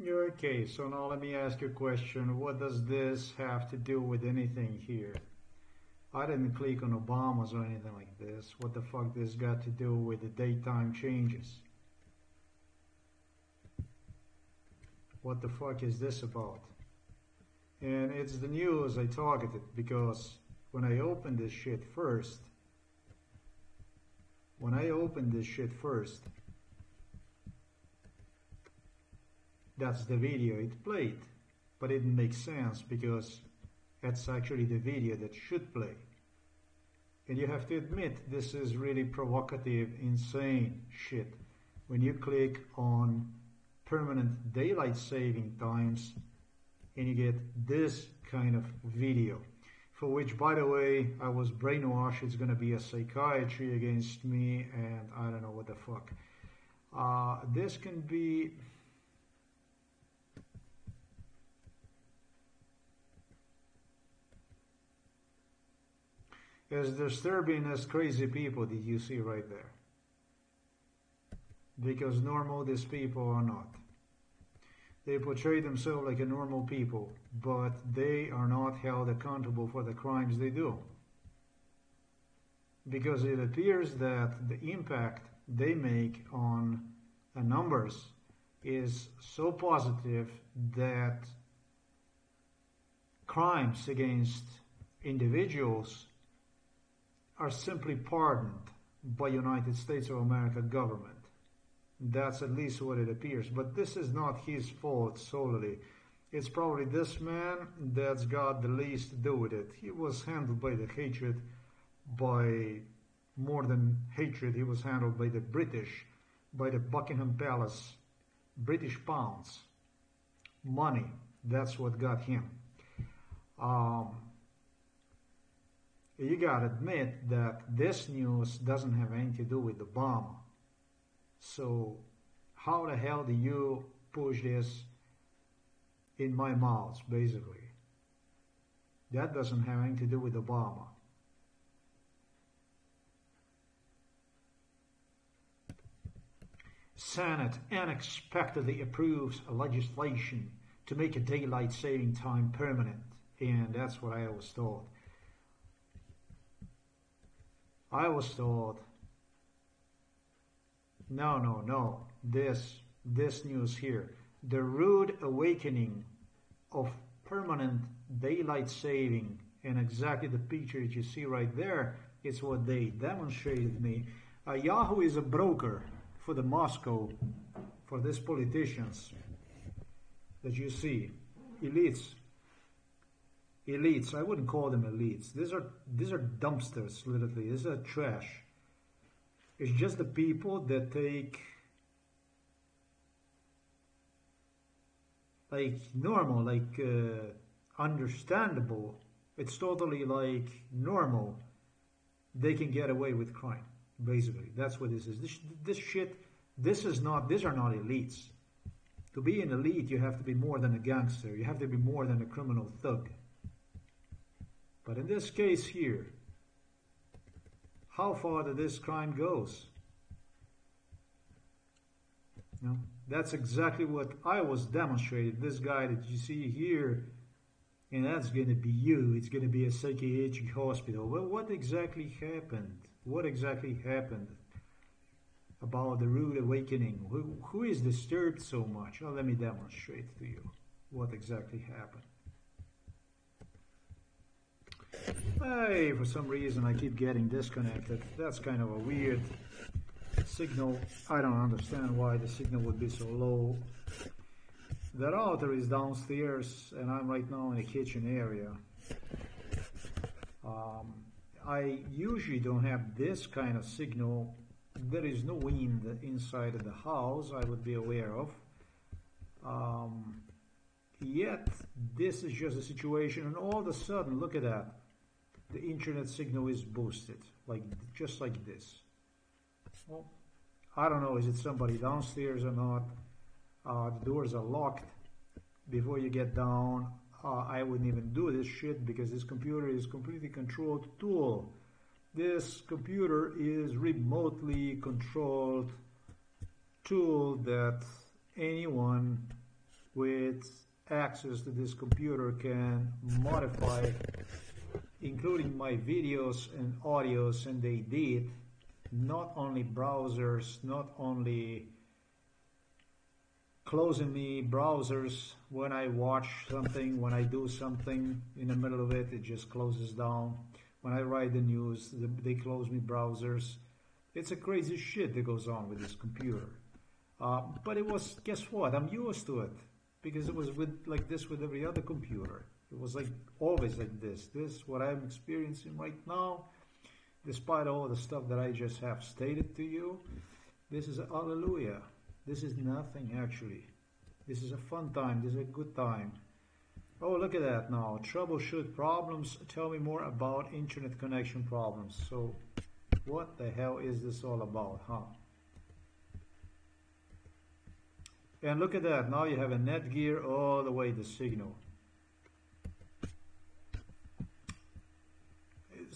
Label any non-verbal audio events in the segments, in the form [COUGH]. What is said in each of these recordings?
Okay, so now let me ask you a question. What does this have to do with anything here? I didn't click on Obama's or anything like this. What the fuck this got to do with the daytime changes? What the fuck is this about? And it's the news I targeted because when I opened this shit first, when I opened this shit first, that's the video it played. But it didn't make sense because that's actually the video that should play. And you have to admit this is really provocative, insane shit. When you click on permanent daylight saving times and you get this kind of video for which by the way I was brainwashed it's gonna be a psychiatry against me and I don't know what the fuck uh, this can be as disturbing as crazy people that you see right there. Because normal these people are not. They portray themselves like a normal people, but they are not held accountable for the crimes they do. Because it appears that the impact they make on the numbers is so positive that crimes against individuals are simply pardoned by United States of America government. That's at least what it appears. But this is not his fault solely. It's probably this man that's got the least to do with it. He was handled by the hatred, by more than hatred, he was handled by the British, by the Buckingham Palace, British pounds, money. That's what got him. Um, you gotta admit that this news doesn't have anything to do with the Obama. So how the hell do you push this in my mouth, basically? That doesn't have anything to do with Obama. Senate unexpectedly approves legislation to make a daylight saving time permanent. And that's what I always thought. I was told, no, no, no, this, this news here, the rude awakening of permanent daylight saving and exactly the picture that you see right there is what they demonstrated me. Uh, Yahoo is a broker for the Moscow, for these politicians that you see, elites, elites. I wouldn't call them elites. These are these are dumpsters, literally. These are trash. It's just the people that take like normal, like uh, understandable. It's totally like normal. They can get away with crime. Basically, that's what this is. This this shit. This is not. These are not elites. To be an elite, you have to be more than a gangster. You have to be more than a criminal thug. But in this case here, how far did this crime goes? You know, that's exactly what I was demonstrating. This guy that you see here, and that's going to be you. It's going to be a psychiatric hospital. Well, what exactly happened? What exactly happened about the rude awakening? Who, who is disturbed so much? Well, let me demonstrate to you what exactly happened. Hey, for some reason I keep getting disconnected. That's kind of a weird signal. I don't understand why the signal would be so low. The router is downstairs and I'm right now in the kitchen area. Um, I usually don't have this kind of signal. There is no wind inside of the house I would be aware of. Um, yet this is just a situation and all of a sudden look at that the internet signal is boosted like just like this. Well I don't know is it somebody downstairs or not? Uh, the doors are locked. Before you get down uh, I wouldn't even do this shit because this computer is completely controlled tool. This computer is remotely controlled tool that anyone with access to this computer can modify including my videos and audios and they did not only browsers not only closing me browsers when I watch something when I do something in the middle of it it just closes down. When I write the news they close me browsers. It's a crazy shit that goes on with this computer. Uh, but it was guess what? I'm used to it because it was with like this with every other computer. It was like always like this. This what I'm experiencing right now, despite all the stuff that I just have stated to you. This is a hallelujah. This is nothing actually. This is a fun time. This is a good time. Oh, look at that now. Troubleshoot problems. Tell me more about internet connection problems. So, what the hell is this all about, huh? And look at that, now you have a Netgear all the way the Signal.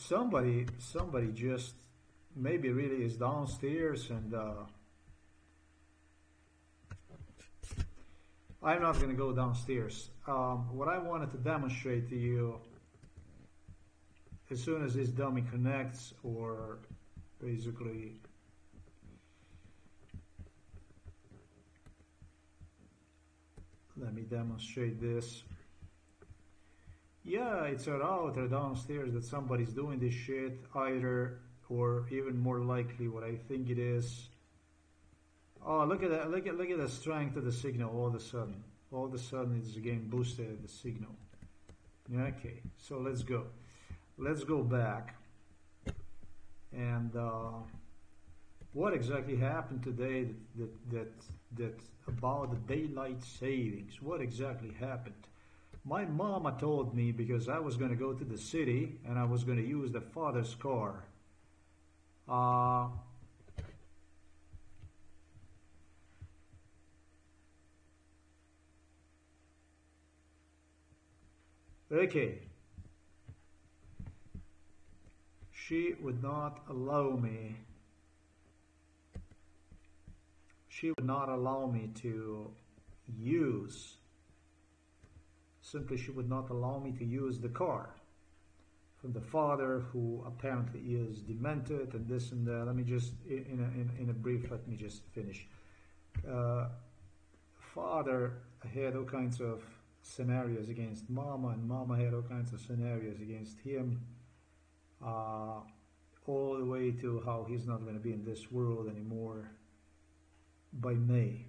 Somebody, somebody just maybe really is downstairs and uh, I'm not going to go downstairs. Um, what I wanted to demonstrate to you as soon as this dummy connects or basically let me demonstrate this yeah it's a router downstairs that somebody's doing this shit either or even more likely what I think it is. Oh look at that look at look at the strength of the signal all of a sudden. All of a sudden it's again boosted the signal. Okay so let's go. Let's go back. And uh, what exactly happened today that, that, that, that about the daylight savings? What exactly happened? My mama told me because I was going to go to the city and I was going to use the father's car. Uh, okay. She would not allow me she would not allow me to use, simply she would not allow me to use the car from the father who apparently is demented and this and that. Let me just, in a, in, in a brief, let me just finish. Uh, father had all kinds of scenarios against mama and mama had all kinds of scenarios against him uh, all the way to how he's not going to be in this world anymore by May.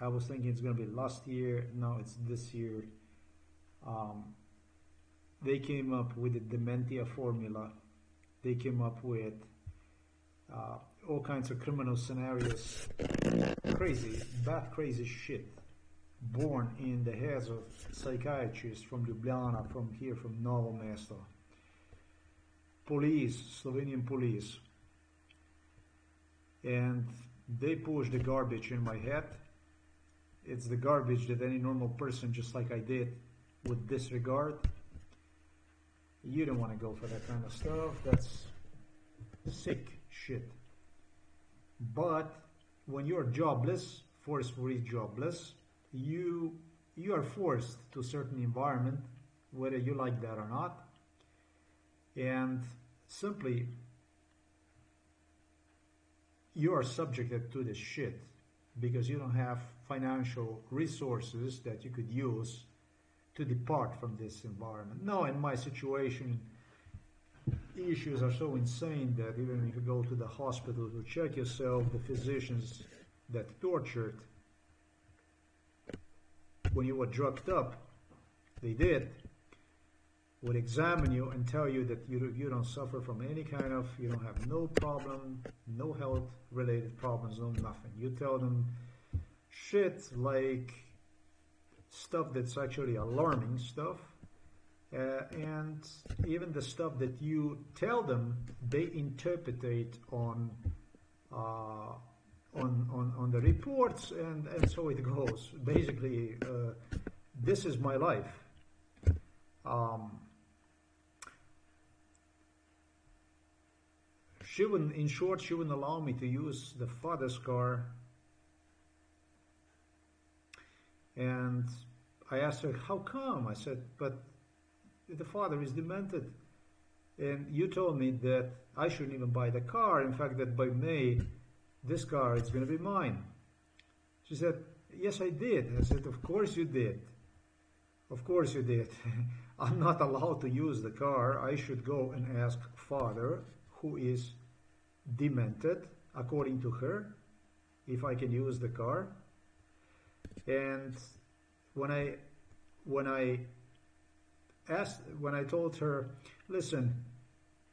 I was thinking it's going to be last year. Now it's this year. Um, they came up with the Dementia formula. They came up with uh, all kinds of criminal scenarios. Crazy, bad, crazy shit. Born in the heads of psychiatrists from Ljubljana, from here, from Novo Mesto. Police, Slovenian police. And they push the garbage in my head. It's the garbage that any normal person, just like I did, would disregard. You don't want to go for that kind of stuff. That's sick shit. But when you're jobless, forcefully jobless, you you are forced to a certain environment, whether you like that or not. And simply you are subjected to this shit because you don't have financial resources that you could use to depart from this environment. No, in my situation, issues are so insane that even if you go to the hospital to check yourself, the physicians that tortured when you were drugged up, they did, would examine you and tell you that you, you don't suffer from any kind of, you don't have no problem, no health related problems, no nothing. You tell them shit like stuff that's actually alarming stuff. Uh, and even the stuff that you tell them, they interpret on, uh, on, on, on the reports and, and so it goes. Basically, uh, this is my life. Um, She wouldn't, in short, she wouldn't allow me to use the father's car. And I asked her, how come? I said, but the father is demented. And you told me that I shouldn't even buy the car. In fact, that by May, this car is going to be mine. She said, yes, I did. I said, of course you did. Of course you did. [LAUGHS] I'm not allowed to use the car. I should go and ask father, who is demented, according to her, if I can use the car. And when I when I asked when I told her, listen,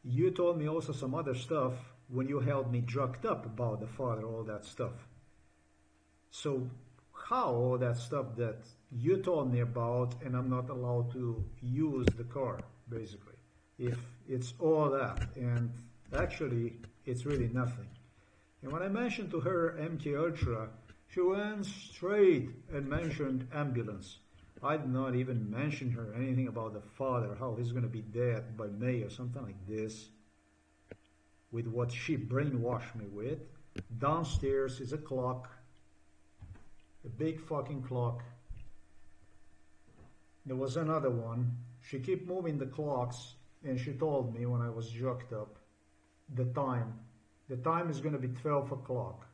you told me also some other stuff when you held me drugged up about the father, all that stuff. So how all that stuff that you told me about and I'm not allowed to use the car, basically. If it's all that and actually it's really nothing. And when I mentioned to her MK Ultra, she went straight and mentioned ambulance. I did not even mention her anything about the father, how he's going to be dead by May or something like this, with what she brainwashed me with. Downstairs is a clock, a big fucking clock. There was another one. She kept moving the clocks, and she told me when I was jerked up, the time. The time is going to be 12 o'clock.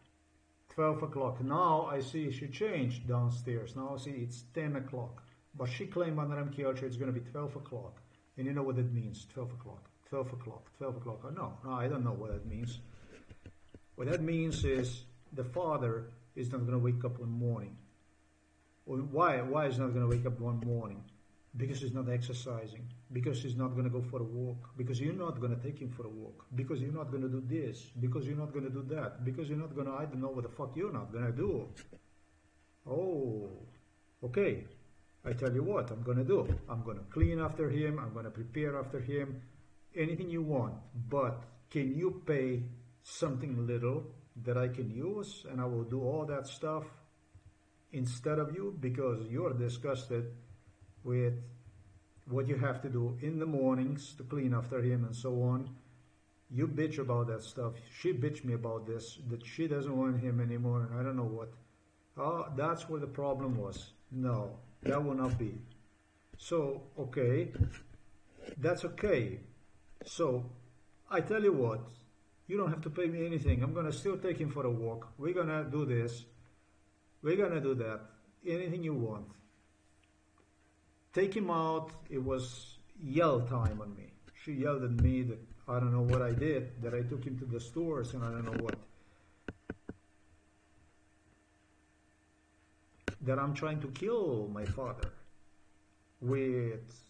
12 o'clock. Now I see she changed downstairs. Now I see it's 10 o'clock. But she claimed under MK Ultra it's going to be 12 o'clock. And you know what that means, 12 o'clock. 12 o'clock, 12 o'clock. Oh, no, no, I don't know what that means. What that means is the father is not going to wake up one morning. Why? Why is not going to wake up one morning? Because he's not exercising, because he's not going to go for a walk, because you're not going to take him for a walk, because you're not going to do this, because you're not going to do that, because you're not going to, I don't know what the fuck you're not going to do. Oh, okay. I tell you what I'm going to do. I'm going to clean after him, I'm going to prepare after him, anything you want, but can you pay something little that I can use and I will do all that stuff instead of you because you're disgusted with what you have to do in the mornings to clean after him and so on. You bitch about that stuff. She bitched me about this, that she doesn't want him anymore, and I don't know what. Oh, that's where the problem was. No, that will not be. So, okay, that's okay. So, I tell you what, you don't have to pay me anything. I'm gonna still take him for a walk. We're gonna do this. We're gonna do that. Anything you want take him out. It was yell time on me. She yelled at me that I don't know what I did, that I took him to the stores and I don't know what. That I'm trying to kill my father with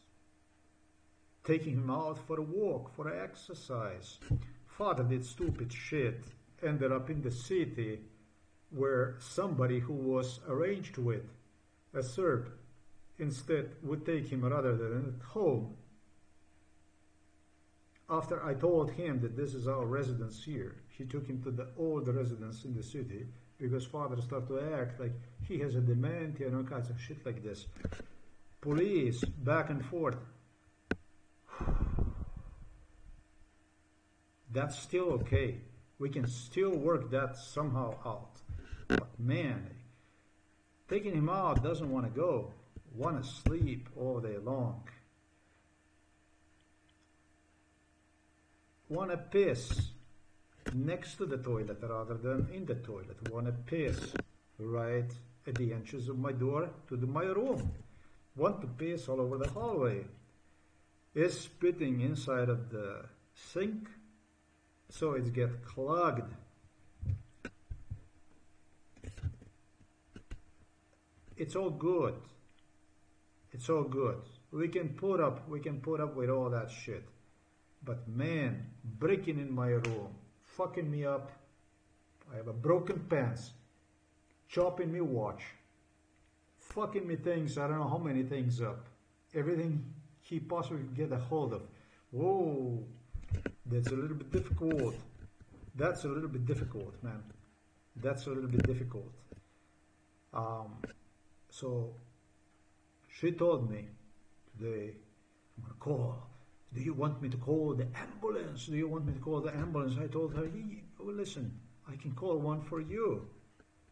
taking him out for a walk, for exercise. Father did stupid shit, ended up in the city where somebody who was arranged with, a Serb, instead would take him rather than at home. After I told him that this is our residence here, he took him to the old residence in the city because father started to act like he has a dementia and all kinds of shit like this. Police, back and forth. That's still okay. We can still work that somehow out. But man, taking him out doesn't want to go want to sleep all day long. Want to piss next to the toilet rather than in the toilet. Want to piss right at the entrance of my door to the, my room. Want to piss all over the hallway. Is spitting inside of the sink so it get clogged. It's all good. It's all good. We can put up, we can put up with all that shit. But man, breaking in my room, fucking me up. I have a broken pants, chopping me watch, fucking me things, I don't know how many things up. Everything he possibly get a hold of. Whoa, that's a little bit difficult. That's a little bit difficult, man. That's a little bit difficult. Um, so she told me today, I'm going to call. Do you want me to call the ambulance? Do you want me to call the ambulance? I told her, listen, I can call one for you.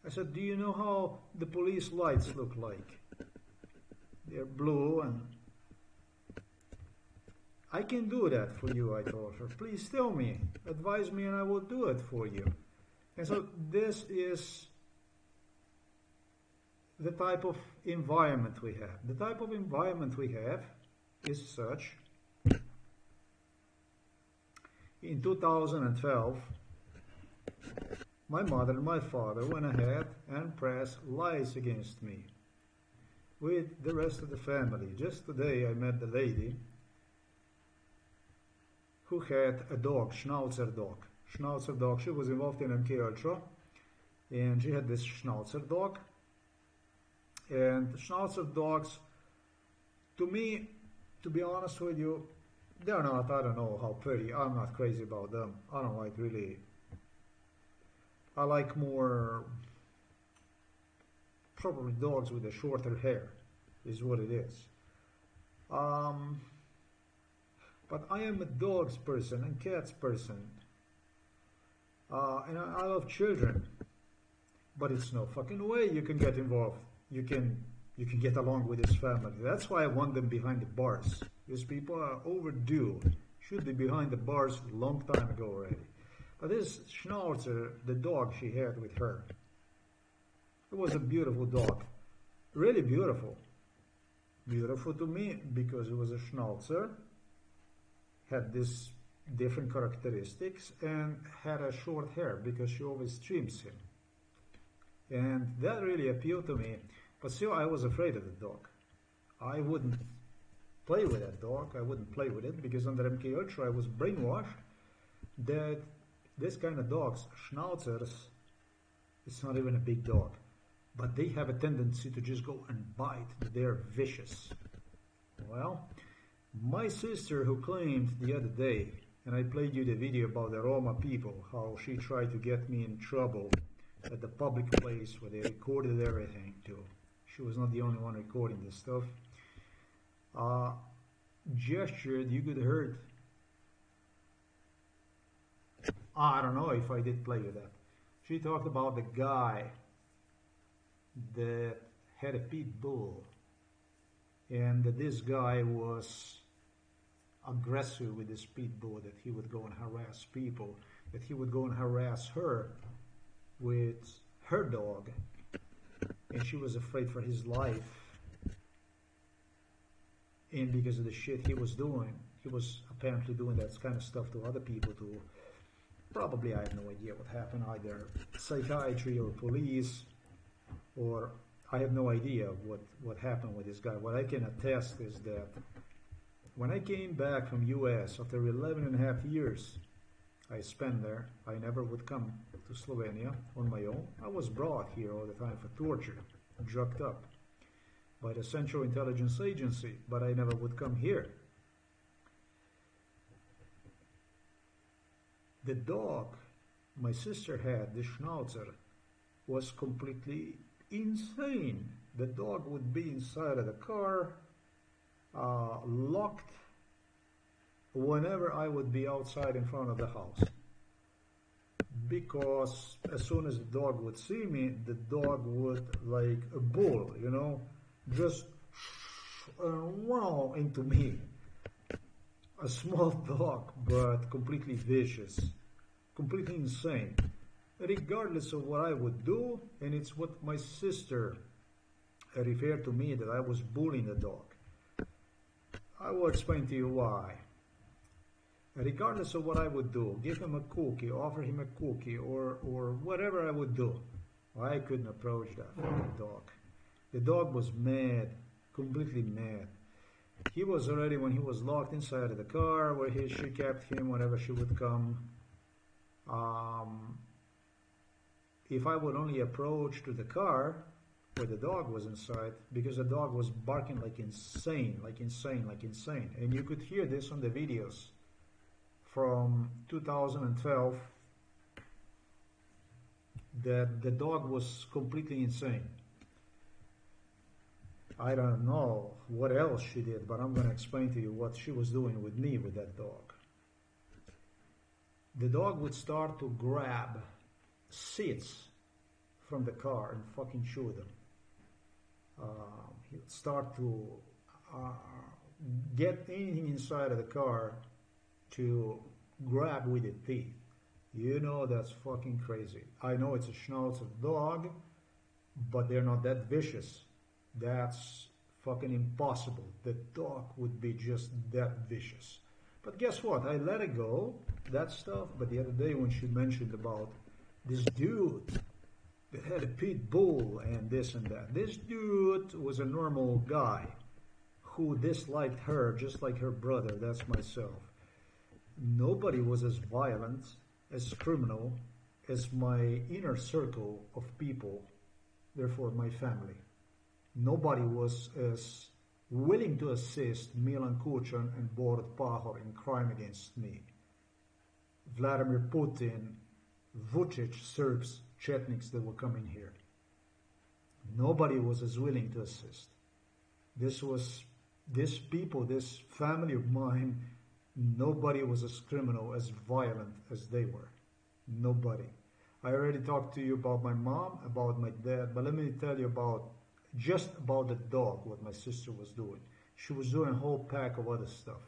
I said, Do you know how the police lights look like? They're blue and I can do that for you, I told her. Please tell me, advise me, and I will do it for you. And so this is the type of environment we have. The type of environment we have is such. In 2012, my mother and my father went ahead and pressed lies against me with the rest of the family. Just today I met the lady who had a dog, Schnauzer dog. Schnauzer dog, she was involved in MK Ultra and she had this Schnauzer dog. And Schnauzer dogs, to me, to be honest with you, they're not, I don't know how pretty. I'm not crazy about them. I don't like really I like more probably dogs with a shorter hair is what it is. Um, but I am a dogs person and cats person. Uh, and I, I love children. But it's no fucking way you can get involved. You can you can get along with his family. That's why I want them behind the bars. These people are overdue. Should be behind the bars a long time ago already. But this Schnauzer, the dog she had with her, it was a beautiful dog. Really beautiful. Beautiful to me because it was a Schnauzer, had this different characteristics, and had a short hair because she always trims him. And that really appealed to me. But still, I was afraid of the dog. I wouldn't play with that dog. I wouldn't play with it because under MK Ultra I was brainwashed that this kind of dogs, schnauzers, it's not even a big dog, but they have a tendency to just go and bite. They're vicious. Well, my sister who claimed the other day, and I played you the video about the Roma people, how she tried to get me in trouble at the public place where they recorded everything too. She was not the only one recording this stuff. Uh, gestured, you could heard I don't know if I did play with that. She talked about the guy that had a pit bull and that this guy was aggressive with his pit bull, that he would go and harass people, that he would go and harass her with her dog and she was afraid for his life. And because of the shit he was doing he was apparently doing that kind of stuff to other people too. Probably I have no idea what happened, either psychiatry or police, or I have no idea what, what happened with this guy. What I can attest is that when I came back from US after 11 and a half years I spent there, I never would come to Slovenia on my own. I was brought here all the time for torture, drugged up by the Central Intelligence Agency, but I never would come here. The dog my sister had, the Schnauzer, was completely insane. The dog would be inside of the car, uh, locked whenever I would be outside in front of the house. Because as soon as the dog would see me, the dog would, like a bull, you know, just uh, wow into me. A small [LAUGHS] dog, but completely vicious completely insane. Regardless of what I would do, and it's what my sister referred to me that I was bullying the dog. I will explain to you why. Regardless of what I would do, give him a cookie, offer him a cookie, or, or whatever I would do, I couldn't approach that fucking dog. The dog was mad, completely mad. He was already, when he was locked inside of the car, where he, she kept him whenever she would come, um, if I would only approach to the car where the dog was inside, because the dog was barking like insane, like insane, like insane. And you could hear this on the videos from 2012 that the dog was completely insane. I don't know what else she did, but I'm going to explain to you what she was doing with me with that dog the dog would start to grab seats from the car and fucking shoot them. Uh, he'd start to uh, get anything inside of the car to grab with the teeth. You know that's fucking crazy. I know it's a Schnauzer dog, but they're not that vicious. That's fucking impossible. The dog would be just that vicious. But guess what? I let it go, that stuff. But the other day when she mentioned about this dude that had a pit bull and this and that, this dude was a normal guy who disliked her just like her brother. That's myself. Nobody was as violent, as criminal, as my inner circle of people, therefore my family. Nobody was as willing to assist Milan Kucan and Borut Pahor in crime against me. Vladimir Putin, Vucic, Serbs, Chetniks that were coming here. Nobody was as willing to assist. This was, this people, this family of mine, nobody was as criminal, as violent as they were. Nobody. I already talked to you about my mom, about my dad, but let me tell you about just about the dog, what my sister was doing. She was doing a whole pack of other stuff.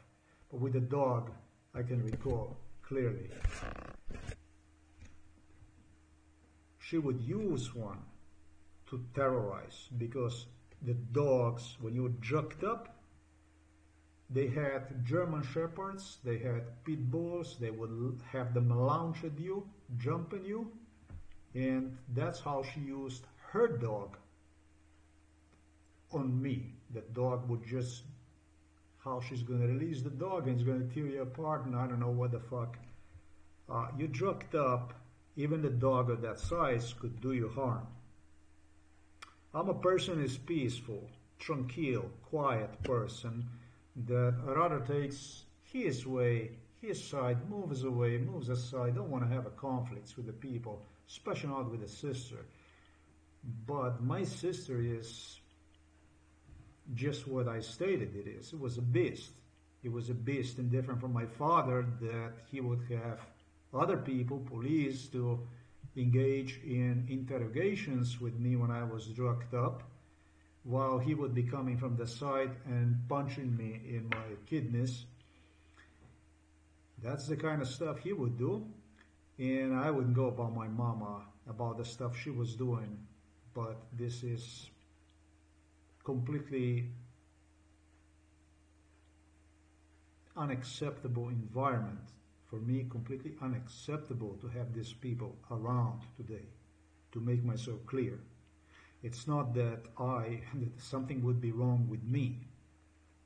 But with the dog, I can recall clearly. She would use one to terrorize because the dogs, when you were drugged up, they had German shepherds, they had pit bulls, they would have them lounge at you, jump at you, and that's how she used her dog on me. The dog would just, how she's going to release the dog and it's going to tear you apart and I don't know what the fuck. Uh, you drugged up, even the dog of that size could do you harm. I'm a person who's peaceful, tranquil, quiet person that rather takes his way, his side, moves away, moves aside, don't want to have a conflicts with the people, especially not with the sister. But my sister is just what I stated it is. It was a beast. It was a beast and different from my father that he would have other people, police, to engage in interrogations with me when I was drugged up, while he would be coming from the side and punching me in my kidneys. That's the kind of stuff he would do. And I wouldn't go about my mama, about the stuff she was doing. But this is completely unacceptable environment for me completely unacceptable to have these people around today to make myself clear it's not that i that something would be wrong with me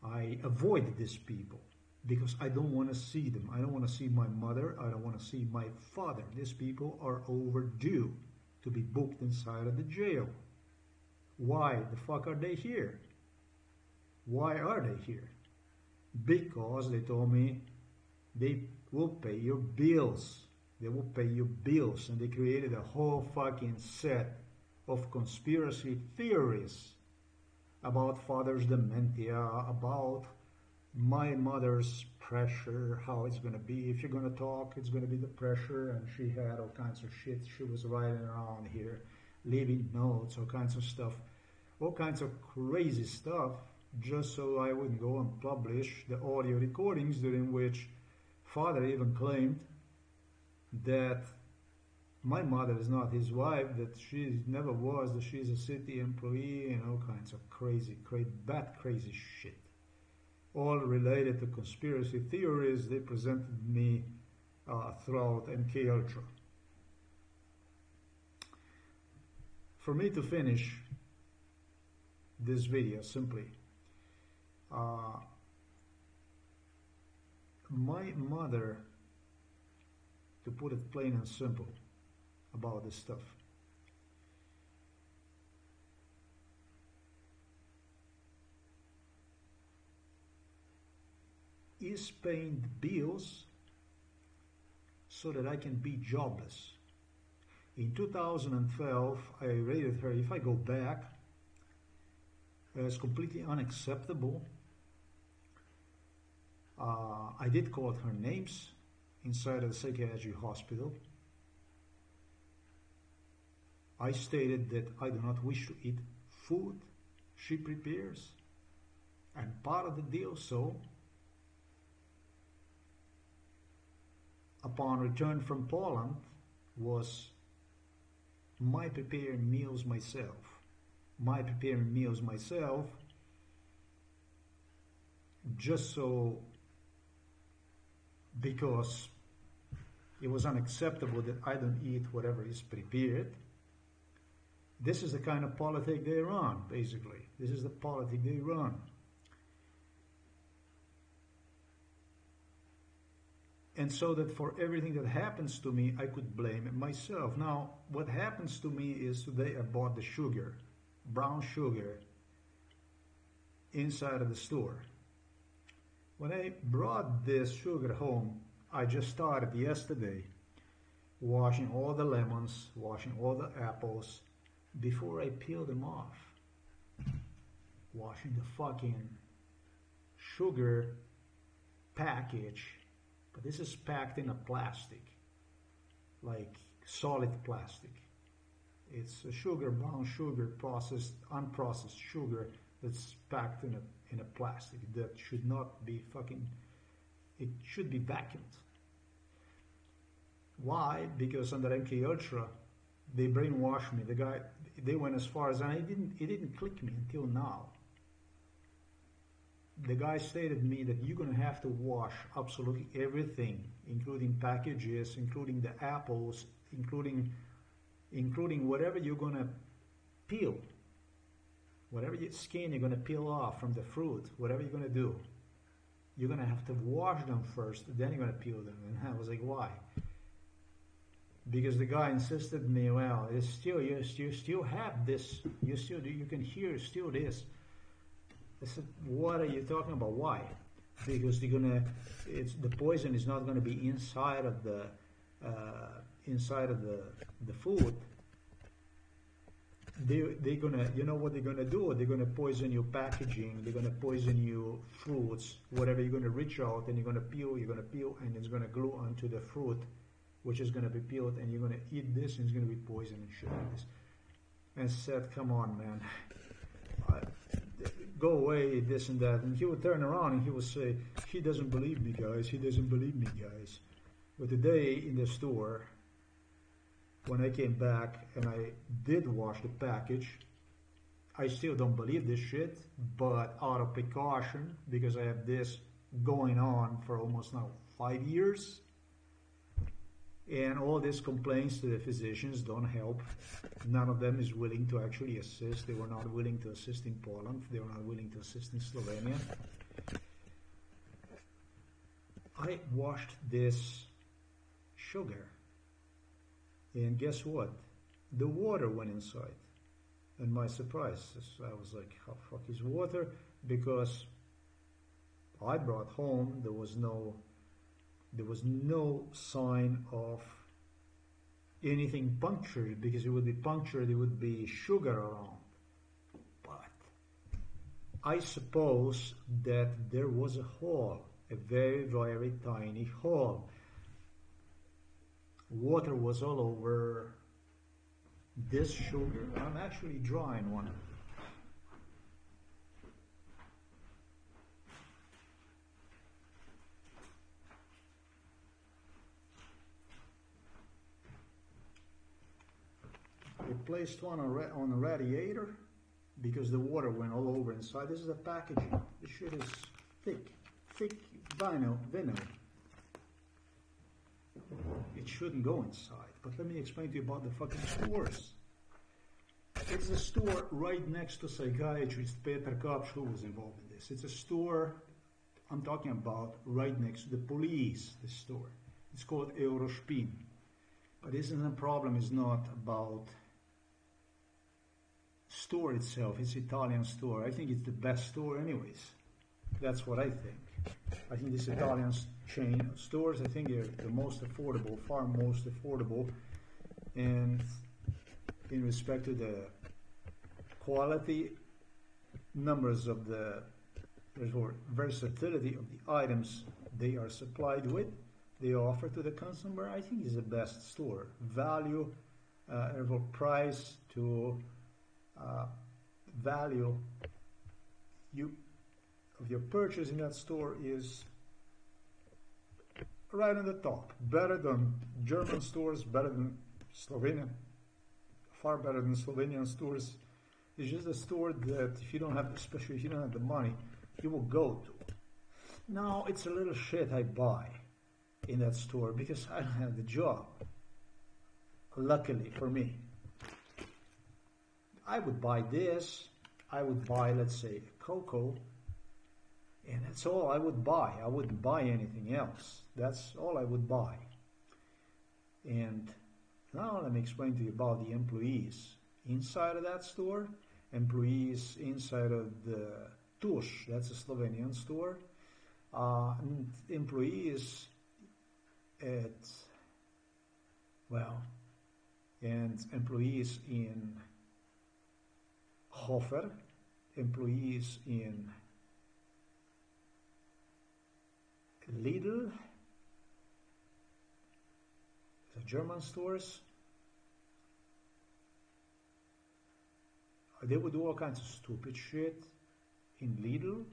i avoid these people because i don't want to see them i don't want to see my mother i don't want to see my father these people are overdue to be booked inside of the jail why the fuck are they here? Why are they here? Because they told me they will pay your bills. They will pay your bills. And they created a whole fucking set of conspiracy theories about father's dementia, about my mother's pressure, how it's going to be. If you're going to talk, it's going to be the pressure. And she had all kinds of shit she was writing around here leaving notes, all kinds of stuff, all kinds of crazy stuff, just so I wouldn't go and publish the audio recordings during which father even claimed that my mother is not his wife, that she never was, that she's a city employee, and all kinds of crazy, crazy, bad, crazy shit. All related to conspiracy theories they presented me uh, throughout MK Ultra. for me to finish this video simply uh, my mother to put it plain and simple about this stuff is paying the bills so that I can be jobless in 2012, I rated her, if I go back, as completely unacceptable. Uh, I did call her names inside of the psychiatric hospital. I stated that I do not wish to eat food she prepares. And part of the deal, so upon return from Poland, was my preparing meals myself. My preparing meals myself, just so because it was unacceptable that I don't eat whatever is prepared. This is the kind of politic they run, basically. This is the politic they run. And so that for everything that happens to me, I could blame myself. Now, what happens to me is today I bought the sugar, brown sugar, inside of the store. When I brought this sugar home, I just started yesterday washing all the lemons, washing all the apples before I peel them off. Washing the fucking sugar package, but this is packed in a plastic, like solid plastic. It's a sugar, brown sugar, processed, unprocessed sugar that's packed in a in a plastic that should not be fucking, it should be vacuumed. Why? Because under MK Ultra, they brainwashed me. The guy, they went as far as, and it didn't, it didn't click me until now. The guy stated to me that you're gonna have to wash absolutely everything, including packages, including the apples, including, including whatever you're gonna peel whatever your skin you're going to peel off from the fruit, whatever you're going to do, you're going to have to wash them first, then you're going to peel them. And I was like, why? Because the guy insisted me, well, it's still, you, you still have this, you still, you can hear still this. I said, what are you talking about? Why? Because they're gonna, it's the poison is not gonna be inside of the, uh, inside of the the food they they're gonna you know what they're gonna do they're gonna poison your packaging they're gonna poison your fruits whatever you're gonna reach out and you're gonna peel you're gonna peel and it's gonna glue onto the fruit which is gonna be peeled and you're gonna eat this and it's gonna be poison and shit like this. And said come on man. Go away this and that. And he would turn around and he would say he doesn't believe me guys. He doesn't believe me guys. But today in the store when I came back and I did wash the package, I still don't believe this shit, but out of precaution, because I have this going on for almost now five years, and all these complaints to the physicians don't help. None of them is willing to actually assist. They were not willing to assist in Poland. They were not willing to assist in Slovenia. I washed this sugar and guess what? The water went inside. And my surprise, is I was like, how fuck is water? Because I brought home, there was no, there was no sign of anything punctured because it would be punctured, there would be sugar around. But I suppose that there was a hole, a very, very tiny hole water was all over this sugar. I'm actually drawing one. We placed one on, on the radiator because the water went all over inside. This is the packaging. This shit is thick, thick vinyl, vinyl it shouldn't go inside. But let me explain to you about the fucking stores. It's a store right next to psychiatrist Peter Kapsch who was involved in this. It's a store I'm talking about right next to the police, the store. It's called Eurospin. But isn't the problem is not about store itself, it's Italian store. I think it's the best store anyways. That's what I think. I think this Italian chain of stores, I think they're the most affordable, far most affordable. And in respect to the quality, numbers of the or versatility of the items they are supplied with, they offer to the consumer, I think is the best store. Value uh, or price to uh, value you of your purchase in that store is right on the top. Better than German stores, better than Slovenian, far better than Slovenian stores. It's just a store that if you don't have, especially if you don't have the money, you will go to. Now it's a little shit I buy in that store because I don't have the job. Luckily for me. I would buy this, I would buy, let's say, cocoa, and that's all I would buy. I wouldn't buy anything else. That's all I would buy. And now let me explain to you about the employees inside of that store, employees inside of the Tuš, that's a Slovenian store, uh, employees at, well, and employees in Hofer, employees in Lidl, the German stores. They would do all kinds of stupid shit in Lidl.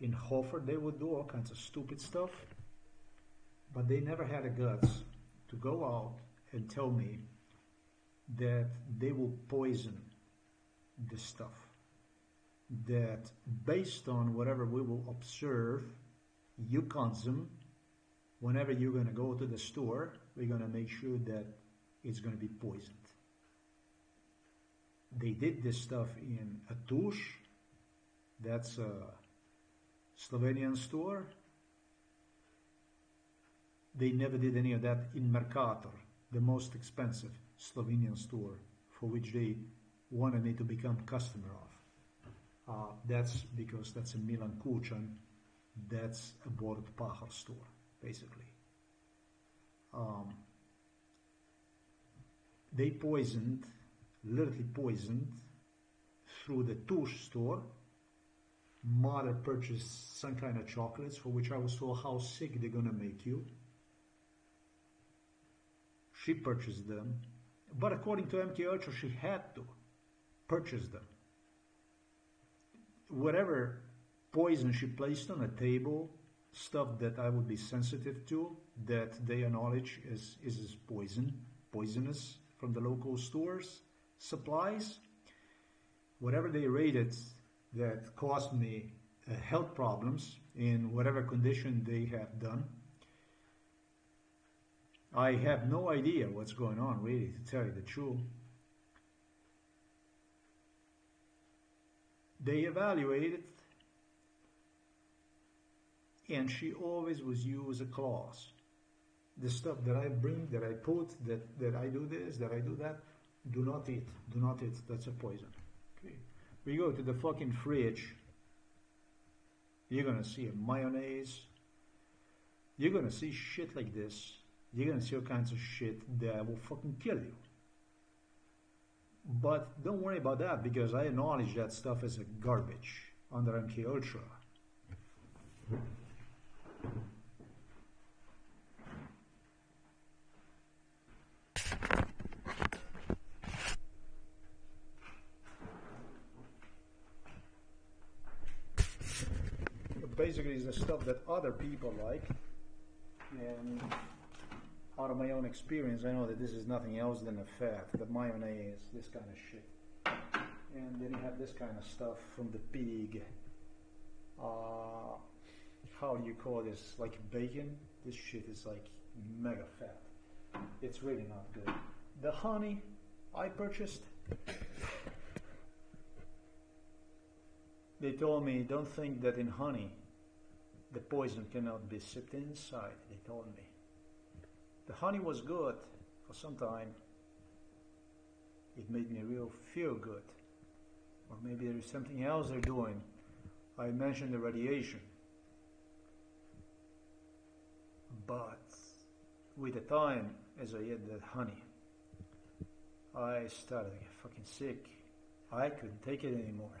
In Hofer, they would do all kinds of stupid stuff. But they never had the guts to go out and tell me that they will poison this stuff. That based on whatever we will observe, you consume, whenever you're going to go to the store, we're going to make sure that it's going to be poisoned. They did this stuff in Atush, that's a Slovenian store. They never did any of that in Mercator, the most expensive Slovenian store for which they wanted me to become customer of. Uh, that's because that's a Milan Kucan, that's a Borut Pahor store, basically. Um, they poisoned, literally poisoned, through the Tuš store. Mother purchased some kind of chocolates for which I was told how sick they're gonna make you. She purchased them, but according to MK Ultra, she had to purchase them. Whatever poison she placed on a table, stuff that I would be sensitive to, that they acknowledge is, is poison, poisonous from the local stores, supplies, whatever they rated that caused me uh, health problems in whatever condition they have done. I have no idea what's going on, really, to tell you the truth. They evaluated and she always was use a clause. The stuff that I bring, that I put, that, that I do this, that I do that, do not eat. Do not eat. That's a poison. Okay. We go to the fucking fridge. You're gonna see a mayonnaise. You're gonna see shit like this. You're gonna see all kinds of shit that will fucking kill you. But don't worry about that because I acknowledge that stuff as a garbage under MK Ultra. Basically, it's the stuff that other people like, and out of my own experience, I know that this is nothing else than a fat, the mayonnaise, this kind of shit. And then you have this kind of stuff from the pig. Uh, how do you call this? Like bacon? This shit is like mega fat. It's really not good. The honey I purchased, they told me don't think that in honey the poison cannot be sipped inside. They told me. The honey was good for some time. It made me real feel good. Or maybe there is something else they're doing. I mentioned the radiation. But with the time, as I ate that honey, I started to get fucking sick. I couldn't take it anymore.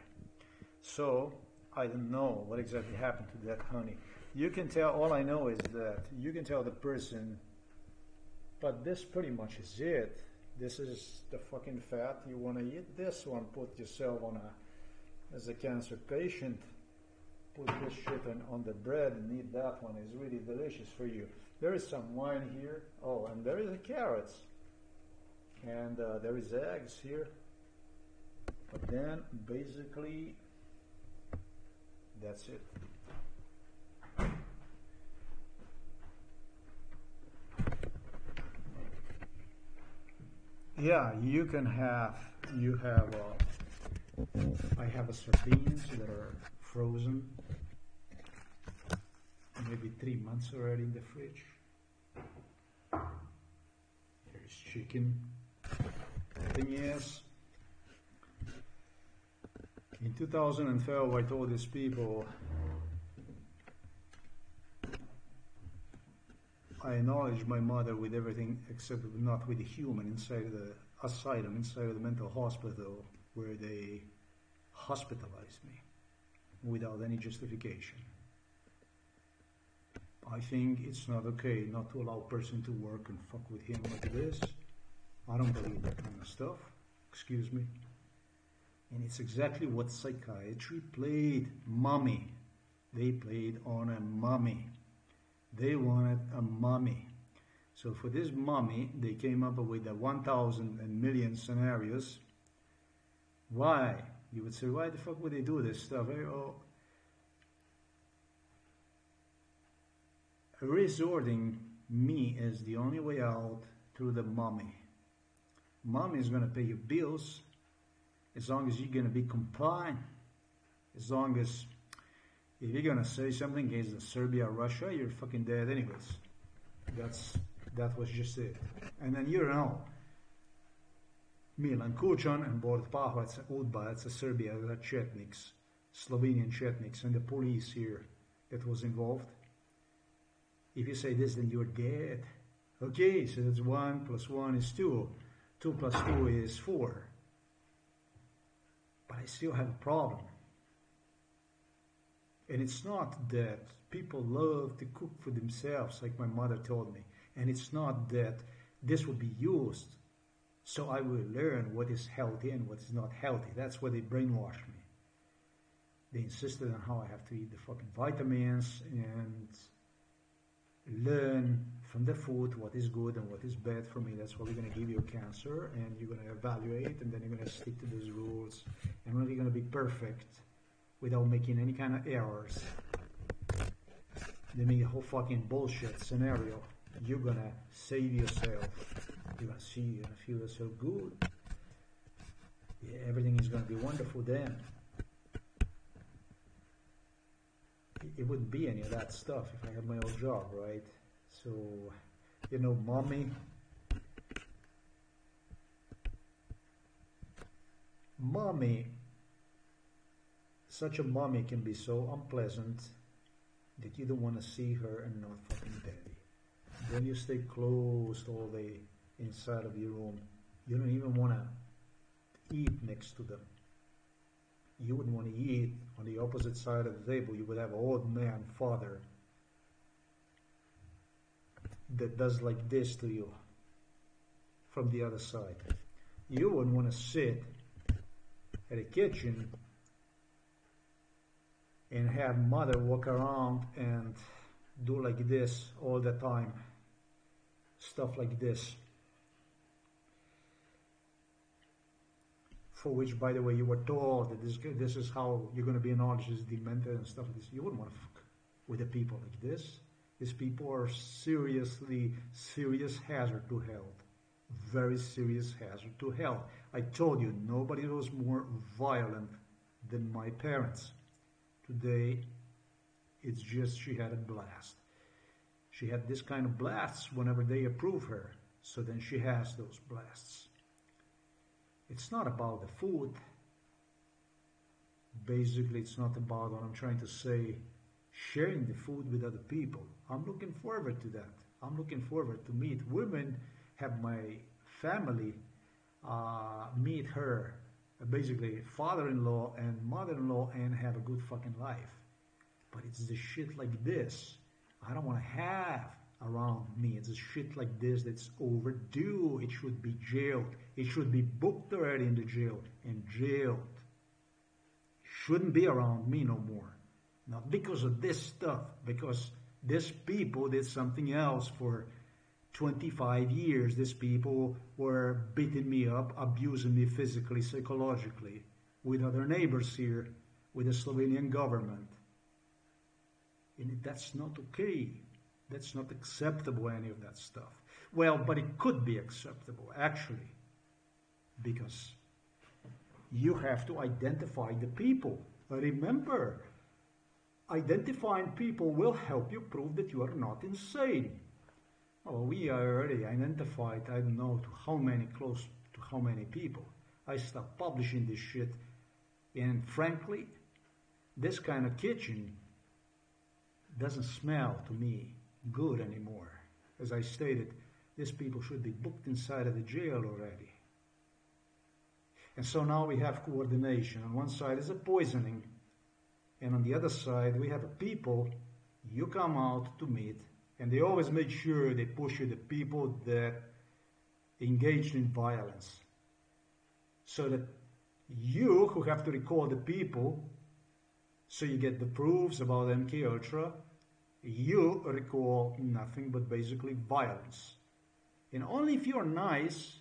So I don't know what exactly happened to that honey. You can tell, all I know is that you can tell the person, but this pretty much is it. this is the fucking fat you want to eat. This one put yourself on a as a cancer patient put this shit on, on the bread and eat that one. It's really delicious for you. There is some wine here. Oh and there is the carrots. And uh, there is eggs here. But then basically that's it Yeah, you can have, you have, uh, I have a sardines that are frozen, maybe three months already in the fridge. There's chicken. Thing is, in 2012 I told these people I acknowledge my mother with everything except not with the human inside the asylum, inside the mental hospital where they hospitalized me without any justification. I think it's not okay not to allow a person to work and fuck with him like this. I don't believe that kind of stuff. Excuse me. And it's exactly what psychiatry played. Mommy. They played on a mommy. They wanted a mummy. So for this mummy, they came up with the 1,000 and million scenarios. Why? You would say, why the fuck would they do this stuff? Eh, oh, resorting me is the only way out through the mummy. Mummy is going to pay your bills as long as you're going to be compliant, as long as if you're gonna say something against Serbia, Russia, you're fucking dead anyways. That's that was just it. And then you know, Milan Kucan and Borut Pahvac Udba, that's a Serbia, the Chetniks, Slovenian Chetniks, and the police here that was involved. If you say this, then you're dead. Okay, so that's one plus one is two. Two plus two is four. But I still have a problem. And it's not that people love to cook for themselves, like my mother told me. And it's not that this will be used so I will learn what is healthy and what is not healthy. That's why they brainwashed me. They insisted on how I have to eat the fucking vitamins and learn from the food what is good and what is bad for me. That's why we're going to give you cancer and you're going to evaluate and then you're going to stick to those rules. And when you're going to be perfect, without making any kind of errors. They make a whole fucking bullshit scenario. You're gonna save yourself. You're gonna see, you're gonna feel yourself good. Yeah, everything is gonna be wonderful then. It wouldn't be any of that stuff if I had my old job, right? So, you know, mommy, mommy such a mommy can be so unpleasant that you don't want to see her and not fucking daddy. Then you stay closed all day inside of your room. You don't even want to eat next to them. You wouldn't want to eat on the opposite side of the table. You would have an old man father that does like this to you from the other side. You wouldn't want to sit at a kitchen and have mother walk around and do like this all the time. Stuff like this. For which, by the way, you were told that this, this is how you're going to be acknowledged as demented and stuff like this. You wouldn't want to fuck with the people like this. These people are seriously, serious hazard to health. Very serious hazard to health. I told you, nobody was more violent than my parents. Today, it's just she had a blast. She had this kind of blasts whenever they approve her, so then she has those blasts. It's not about the food. Basically, it's not about what I'm trying to say, sharing the food with other people. I'm looking forward to that. I'm looking forward to meet women, have my family uh, meet her basically father-in-law and mother-in-law and have a good fucking life. But it's the shit like this I don't want to have. around me. It's a shit like this that's overdue. It should be jailed. It should be booked already in the jail and jailed. Shouldn't be around me no more. Not because of this stuff, because these people did something else for 25 years. These people were beating me up, abusing me physically, psychologically, with other neighbors here, with the Slovenian government. And that's not okay. That's not acceptable, any of that stuff. Well, but it could be acceptable, actually, because you have to identify the people. Remember, identifying people will help you prove that you are not insane. Well, we are already identified, I don't know to how many, close to how many people. I stopped publishing this shit, and frankly, this kind of kitchen doesn't smell to me good anymore. As I stated, these people should be booked inside of the jail already. And so now we have coordination. On one side is a poisoning, and on the other side we have a people you come out to meet, and they always make sure they push you the people that engaged in violence. So that you who have to recall the people, so you get the proofs about MK Ultra, you recall nothing but basically violence. And only if you're nice,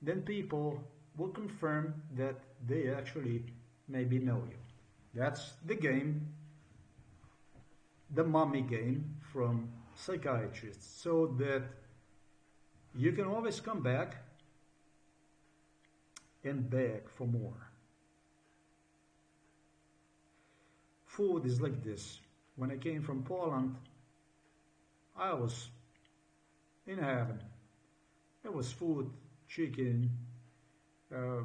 then people will confirm that they actually maybe know you. That's the game, the mummy game from psychiatrists, so that you can always come back and beg for more. Food is like this when I came from Poland, I was in heaven. There was food, chicken. Uh,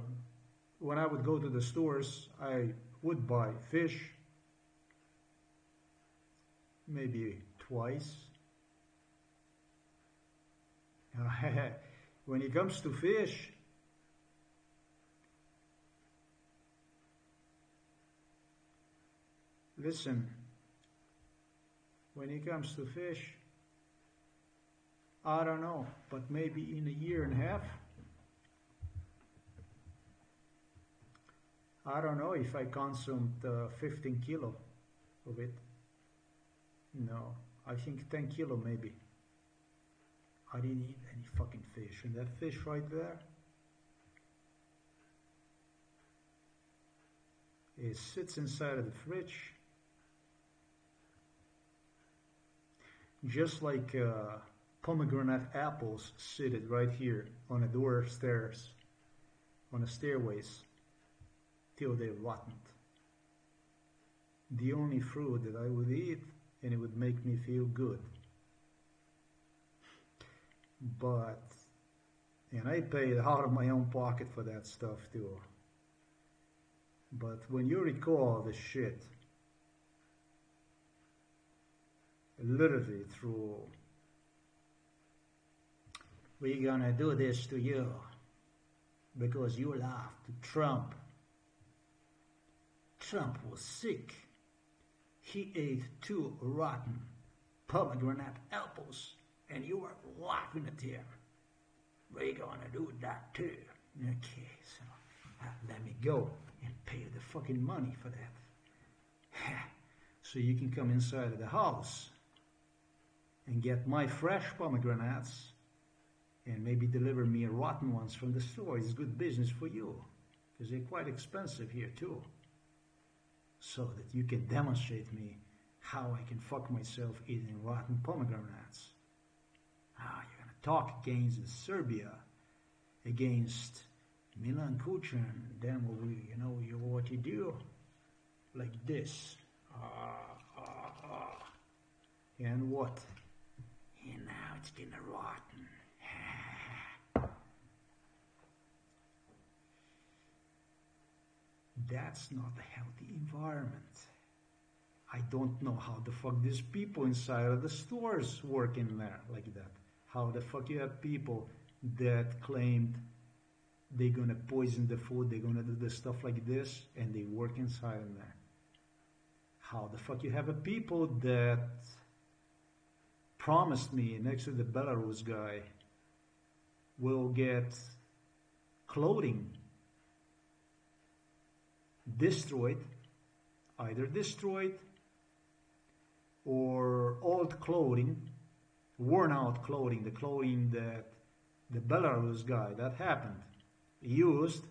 when I would go to the stores, I would buy fish, maybe twice. [LAUGHS] when it comes to fish, listen, when it comes to fish, I don't know, but maybe in a year and a half, I don't know if I consumed uh, 15 kilo of it. No, I think 10 kilo maybe. I didn't eat any fucking fish. And that fish right there, it sits inside of the fridge just like uh, pomegranate apples seated right here on the door stairs, on the stairways, till they rotted. The only fruit that I would eat, and it would make me feel good. But, and I paid out of my own pocket for that stuff too. But when you recall the shit literally through we're gonna do this to you because you laughed Trump. Trump was sick. He ate two rotten pomegranate apples and you were laughing at him. We're gonna do that too. Okay, so uh, let me go and pay the fucking money for that. [SIGHS] so you can come inside of the house and get my fresh pomegranates and maybe deliver me rotten ones from the store. It's good business for you because they're quite expensive here too. So that you can demonstrate me how I can fuck myself eating rotten pomegranates. Ah, you're gonna talk against Serbia, against Milan Kucan. Then what we, you know, you what you do, like this. Ah, ah, ah. And what? And now it's getting rotten. That's not a healthy environment. I don't know how the fuck these people inside of the stores work in there like that. How the fuck you have people that claimed they're gonna poison the food, they're gonna do the stuff like this, and they work inside in there. How the fuck you have a people that promised me next to the Belarus guy will get clothing destroyed, either destroyed or old clothing, worn out clothing, the clothing that the Belarus guy that happened used,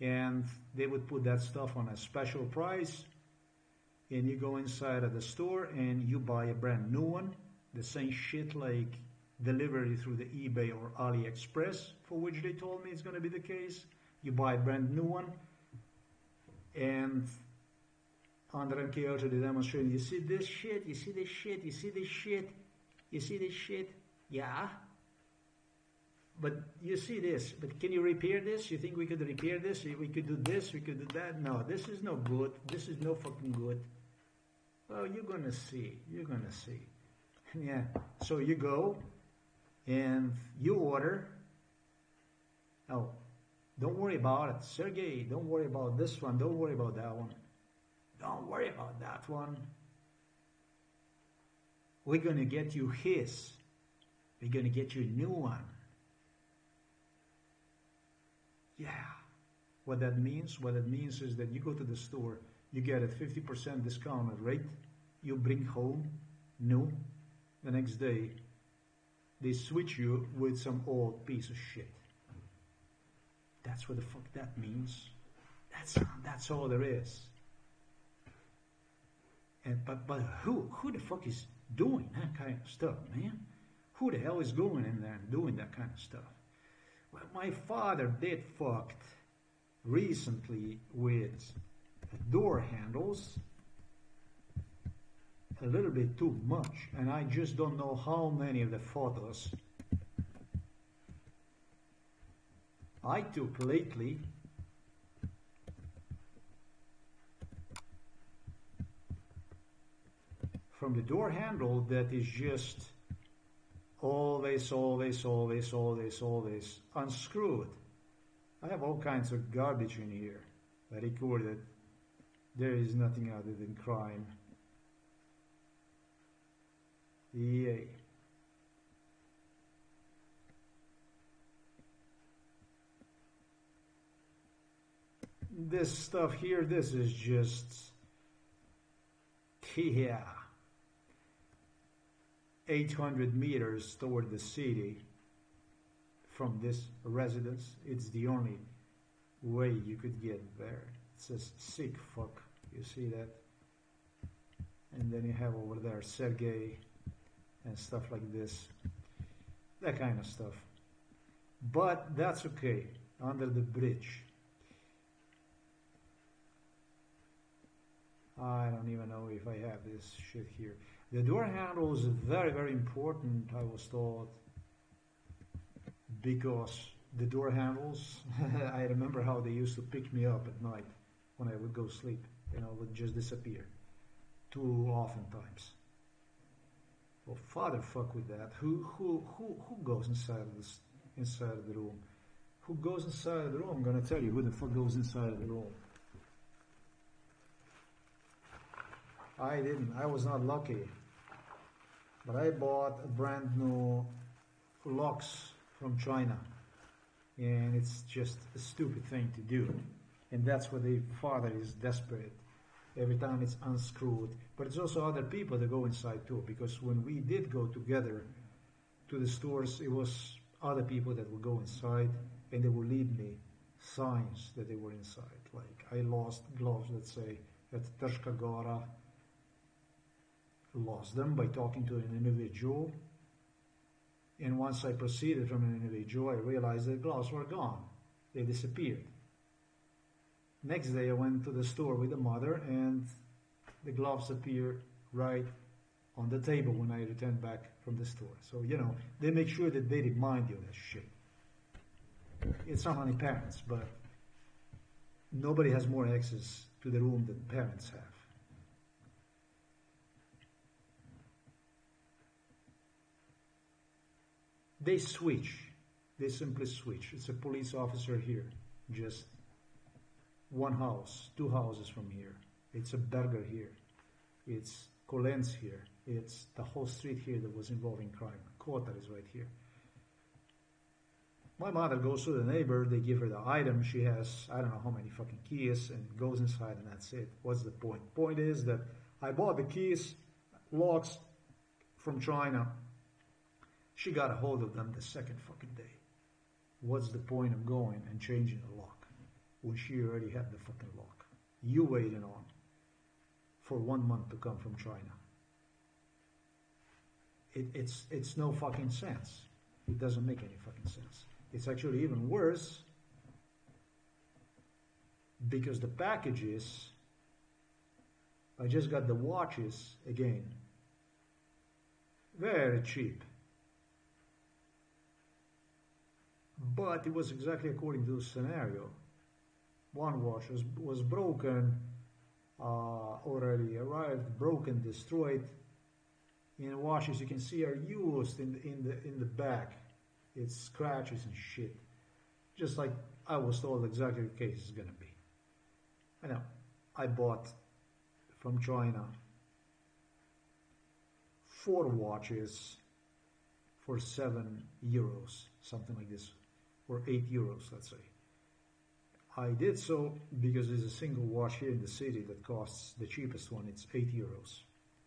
and they would put that stuff on a special price. And you go inside of the store and you buy a brand new one, the same shit like delivery through the eBay or AliExpress, for which they told me it's going to be the case. You buy a brand new one, and Andren Kyoto, the demonstration, you see this shit, you see this shit, you see this shit, you see this shit, yeah. But you see this, but can you repair this? You think we could repair this? We could do this, we could do that? No, this is no good. This is no fucking good. Well, you're gonna see. You're gonna see. [LAUGHS] Yeah. So you go and you order. Oh, don't worry about it. Sergey, don't worry about this one. Don't worry about that one. Don't worry about that one. We're going to get you his. We're going to get you a new one. Yeah. What that means? What it means is that you go to the store, you get a 50% discounted rate, you bring home new. The next day, they switch you with some old piece of shit. That's what the fuck that means. That's that's all there is. And but but who who the fuck is doing that kind of stuff, man? Who the hell is going in there and doing that kind of stuff? Well, my father did fucked recently with door handles a little bit too much, and I just don't know how many of the photos I took lately from the door handle that is just always, always, always, always, always unscrewed. I have all kinds of garbage in here. I recorded. There is nothing other than crime. Yay. This stuff here, this is just, yeah, 800 meters toward the city from this residence. It's the only way you could get there. It's a sick fuck. You see that? And then you have over there Sergey and stuff like this. That kind of stuff. But that's okay. Under the bridge. I don't even know if I have this shit here. The door handle is very, very important, I was told, because the door handles, [LAUGHS] I remember how they used to pick me up at night when I would go sleep, and I would just disappear too often times. Well, father, fuck with that. Who, who, who, who goes inside of this, inside of the room? Who goes inside of the room? I'm gonna tell you who the fuck goes inside of the room. I didn't. I was not lucky. But I bought a brand new locks from China. And it's just a stupid thing to do. And that's why the father is desperate. Every time it's unscrewed. But it's also other people that go inside too. Because when we did go together to the stores, it was other people that would go inside and they would leave me signs that they were inside. Like I lost gloves, let's say, at Trška Gora lost them by talking to an individual. And once I proceeded from an individual, I realized the gloves were gone. They disappeared. Next day, I went to the store with the mother, and the gloves appeared right on the table when I returned back from the store. So, you know, they make sure that they remind you that shit. It's not only parents, but nobody has more access to the room than parents have. They switch. They simply switch. It's a police officer here, just one house, two houses from here. It's a burger here. It's Colen's here. It's the whole street here that was involved in crime. Kota is right here. My mother goes to the neighbor, they give her the item, she has I don't know how many fucking keys and goes inside and that's it. What's the point? Point is that I bought the keys, locks from China. She got a hold of them the second fucking day. What's the point of going and changing the lock when she already had the fucking lock? You waiting on for one month to come from China. It, it's it's no fucking sense. It doesn't make any fucking sense. It's actually even worse because the packages, I just got the watches again, very cheap. But it was exactly according to the scenario. One watch was, was broken, uh, already arrived, broken, destroyed. In watches you can see are used in, the, in the in the back it's scratches and shit. Just like I was told exactly the case is gonna be. I know. I bought from China four watches for seven euros, something like this, or eight euros, let's say. I did so because there's a single watch here in the city that costs the cheapest one, it's eight euros.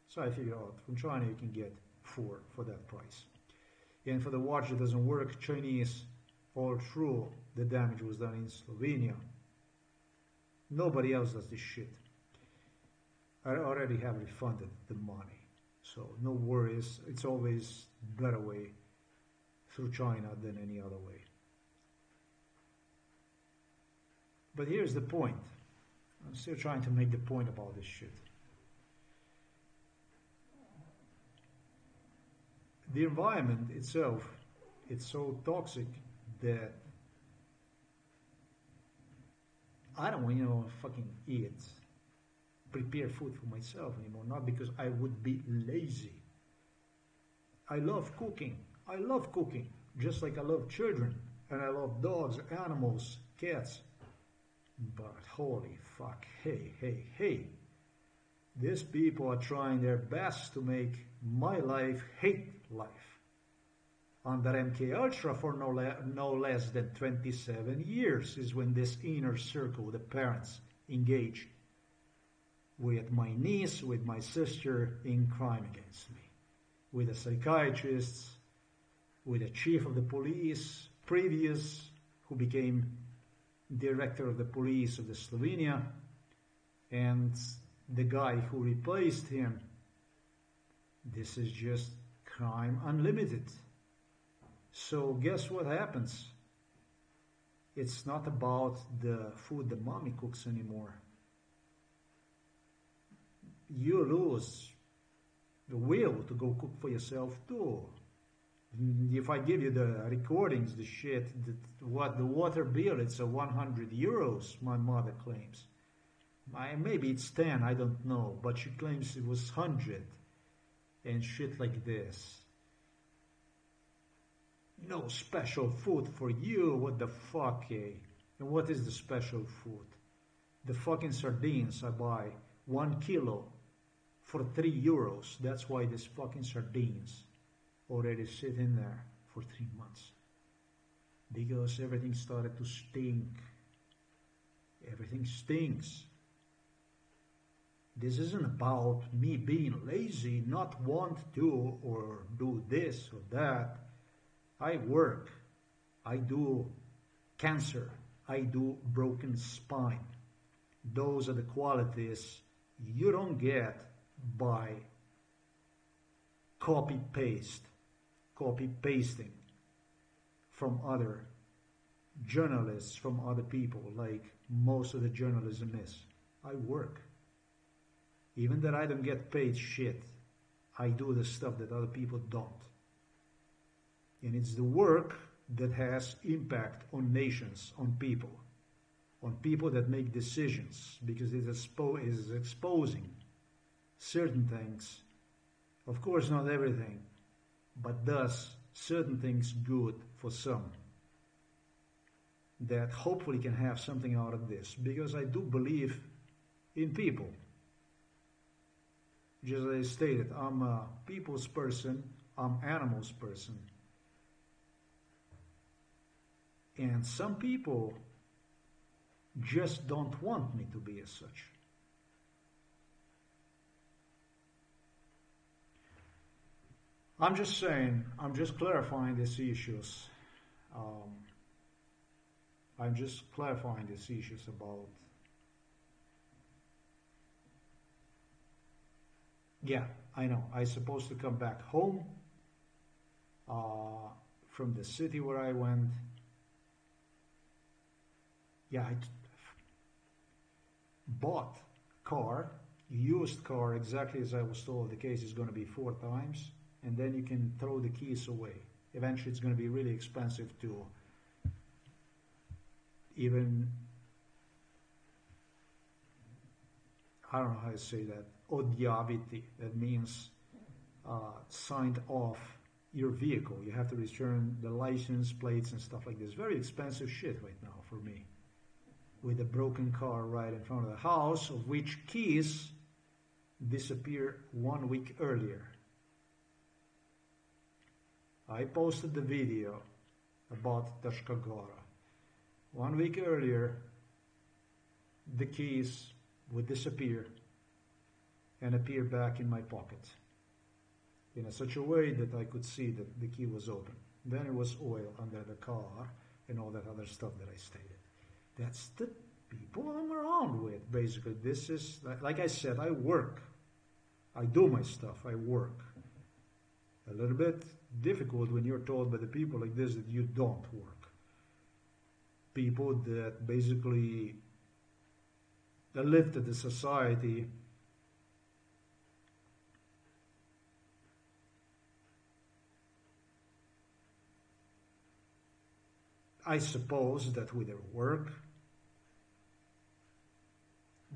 So I figured out from China you can get four for that price. And for the watch that doesn't work, Chinese all through the damage was done in Slovenia. Nobody else does this shit. I already have refunded the money. So no worries. It's always better way through China than any other way. But here's the point. I'm still trying to make the point about this shit. the environment itself it's so toxic that I don't want you know fucking eat prepare food for myself anymore. Not because I would be lazy. I love cooking. I love cooking just like I love children. And I love dogs animals cats but holy fuck hey hey hey these people are trying their best to make my life hate life. Under MK Ultra for no, le no less than 27 years is when this inner circle, the parents, engage with my niece, with my sister in crime against me, with the psychiatrists, with the chief of the police, previous, who became director of the police of the Slovenia, and the guy who replaced him. This is just crime unlimited. So guess what happens? It's not about the food the mommy cooks anymore. You lose the will to go cook for yourself too. If I give you the recordings, the shit, the, what the water bill, it's a 100 euros, my mother claims. I, maybe it's 10, I don't know, but she claims it was 100 and shit like this. No special food for you, what the fuck, eh? And what is the special food? The fucking sardines I buy, one kilo for three euros. That's why these fucking sardines already sit in there for three months. Because everything started to stink. Everything stinks. This isn't about me being lazy, not want to or do this or that. I work. I do cancer. I do broken spine. Those are the qualities you don't get by copy paste, copy pasting from other journalists, from other people, like most of the journalism is. I work. Even that I don't get paid shit, I do the stuff that other people don't. And it's the work that has impact on nations, on people, on people that make decisions because it is exposing certain things. Of course, not everything, but does certain things good for some that hopefully can have something out of this because I do believe in people. Just as I stated, I'm a people's person, I'm animals person. And some people just don't want me to be as such. I'm just saying, I'm just clarifying these issues. Um, I'm just clarifying these issues about. Yeah, I know. I supposed to come back home uh, from the city where I went. Yeah, I bought car, used car, exactly as I was told. The case is going to be four times and then you can throw the keys away. Eventually, it's going to be really expensive to even, I don't know how to say that, odjaviti. That means uh, signed off your vehicle. You have to return the license plates and stuff like this. Very expensive shit right now for me. With a broken car right in front of the house, of which keys disappear one week earlier. I posted the video about Trška Gora. One week earlier, the keys would disappear and appear back in my pocket in a such a way that I could see that the key was open. Then it was oil under the car and all that other stuff that I stated. That's the people I'm around with, basically. This is, like I said, I work. I do my stuff. I work. A little bit difficult when you're told by the people like this that you don't work. People that basically that lifted the society I suppose that with their work,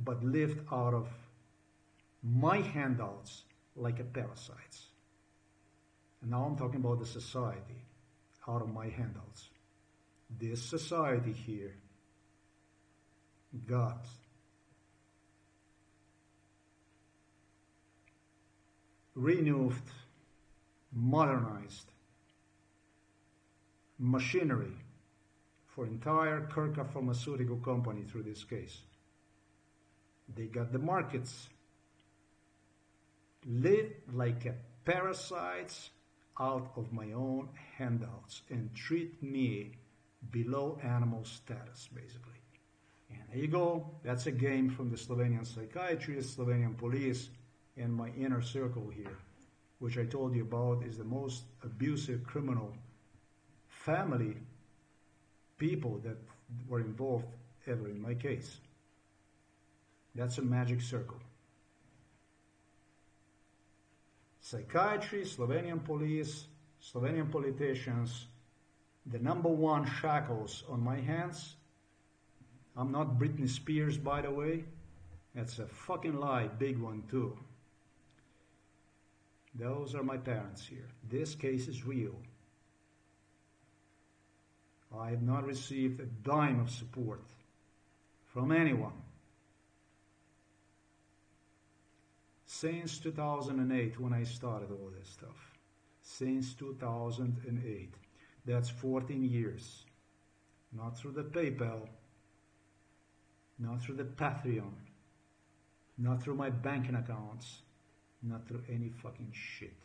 but lived out of my handouts like a parasites. And now I'm talking about the society out of my handouts. This society here got renewed, modernized machinery for entire Krka pharmaceutical company through this case. They got the markets. Live like a parasites out of my own handouts and treat me below animal status, basically. And there you go. That's a game from the Slovenian psychiatrist, Slovenian police, and my inner circle here, which I told you about is the most abusive criminal family people that were involved ever in my case. That's a magic circle. Psychiatry, Slovenian police, Slovenian politicians, the number one shackles on my hands. I'm not Britney Spears, by the way. That's a fucking lie, big one too. Those are my parents here. This case is real. I have not received a dime of support from anyone. Since 2008 when I started all this stuff. Since 2008. That's 14 years. Not through the PayPal, not through the Patreon, not through my banking accounts, not through any fucking shit.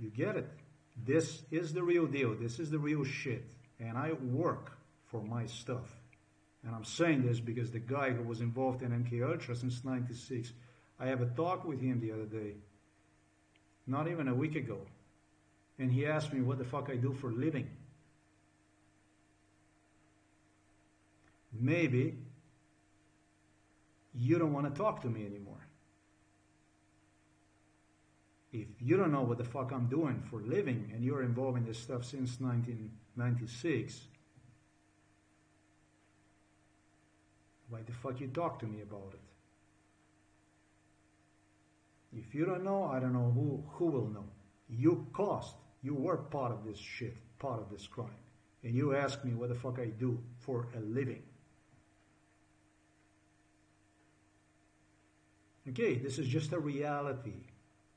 You get it? This is the real deal. This is the real shit. And I work for my stuff. And I'm saying this because the guy who was involved in MK Ultra since 96, I have a talk with him the other day, not even a week ago. And he asked me what the fuck I do for a living. Maybe you don't want to talk to me anymore. If you don't know what the fuck I'm doing for a living and you're involved in this stuff since 1996, Why the fuck you talk to me about it? If you don't know, I don't know who, who will know. You caused, you were part of this shit, part of this crime. And you ask me what the fuck I do for a living. Okay, this is just a reality.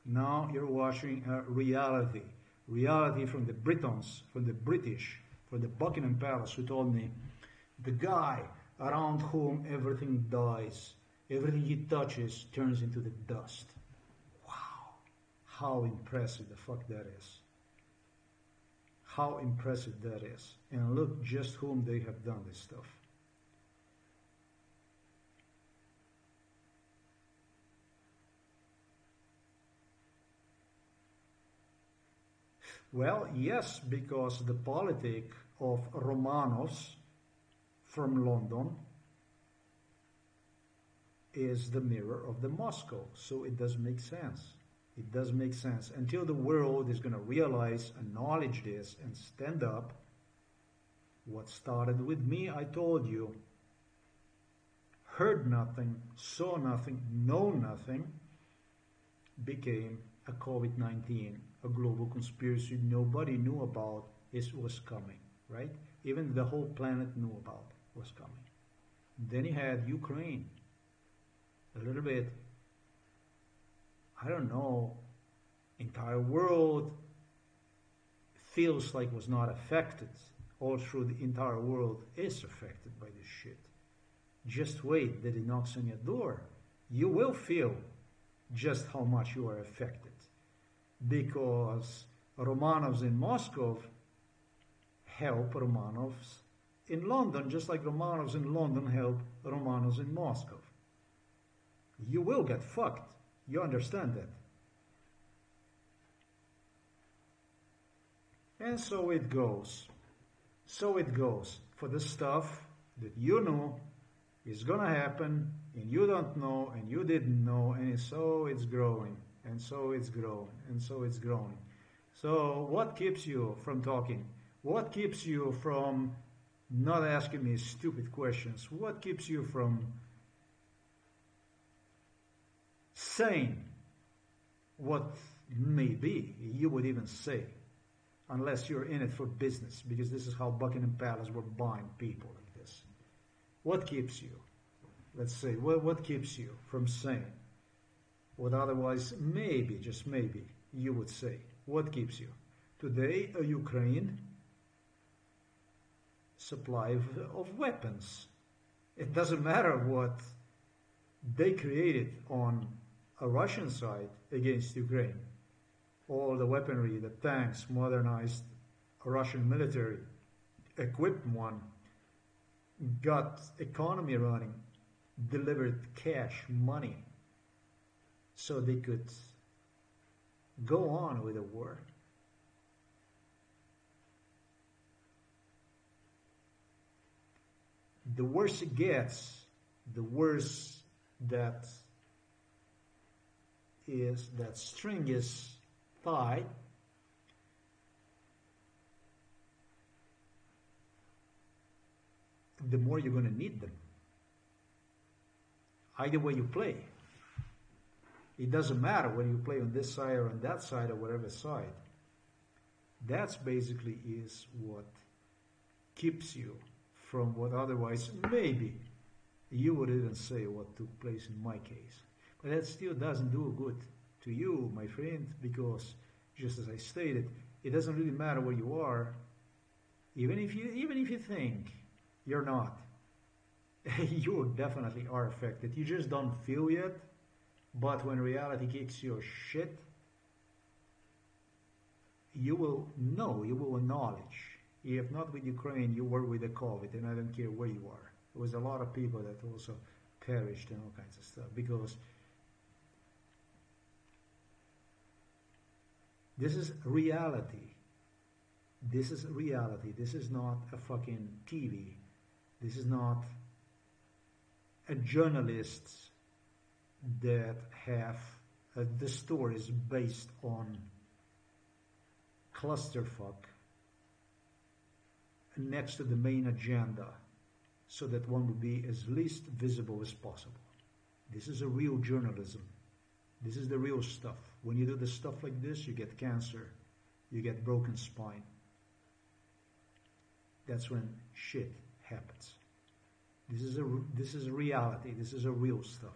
Now you're watching a reality. Reality from the Britons, from the British, from the Buckingham Palace, who told me the guy around whom everything dies, everything he touches turns into the dust. How impressive the fuck that is. How impressive that is. And look just whom they have done this stuff. Well, yes, because the politic of Romanovs from London is the mirror of the Moscow. So it does make sense. It does make sense. Until the world is going to realize, acknowledge this, and stand up, what started with me, I told you, heard nothing, saw nothing, know nothing, became a COVID 19 a global conspiracy nobody knew about is was coming, right? Even the whole planet knew about was coming. Then you had Ukraine. A little bit, I don't know, entire world feels like was not affected. All through the entire world is affected by this shit. Just wait that it knocks on your door. You will feel just how much you are affected because Romanovs in Moscow help Romanovs in London, just like Romanovs in London help Romanovs in Moscow. You will get fucked. You understand that. And so it goes. So it goes. For the stuff that you know is gonna happen and you don't know and you didn't know and so it's growing and so it's growing, and so it's growing. So what keeps you from talking? What keeps you from not asking me stupid questions? What keeps you from saying what may be, you would even say, unless you're in it for business, because this is how Buckingham Palace were buying people like this. What keeps you? Let's say, what, what keeps you from saying what otherwise maybe, just maybe, you would say. What keeps you? Today, a Ukraine supply of, of weapons. It doesn't matter what they created on a Russian side against Ukraine. All the weaponry, the tanks, modernized Russian military, equipped one, got economy running, delivered cash, money so they could go on with the war. The worse it gets, the worse that is that string is tied. The more you're going to need them. Either way you play. It doesn't matter whether you play on this side or on that side or whatever side. That's basically is what keeps you from what otherwise maybe you would even say what took place in my case. But that still doesn't do good to you, my friend, because just as I stated, it doesn't really matter where you are, even if you even if you think you're not. [LAUGHS] you definitely are affected. You just don't feel yet but when reality kicks your shit, you will know, you will acknowledge. If not with Ukraine, you were with the COVID, and I don't care where you are. There was a lot of people that also perished and all kinds of stuff because this is reality. This is reality. This is not a fucking TV. This is not a journalist's that have uh, the stories based on clusterfuck next to the main agenda so that one would be as least visible as possible. This is a real journalism. This is the real stuff. When you do the stuff like this, you get cancer, you get broken spine. That's when shit happens. This is a this is reality. This is a real stuff.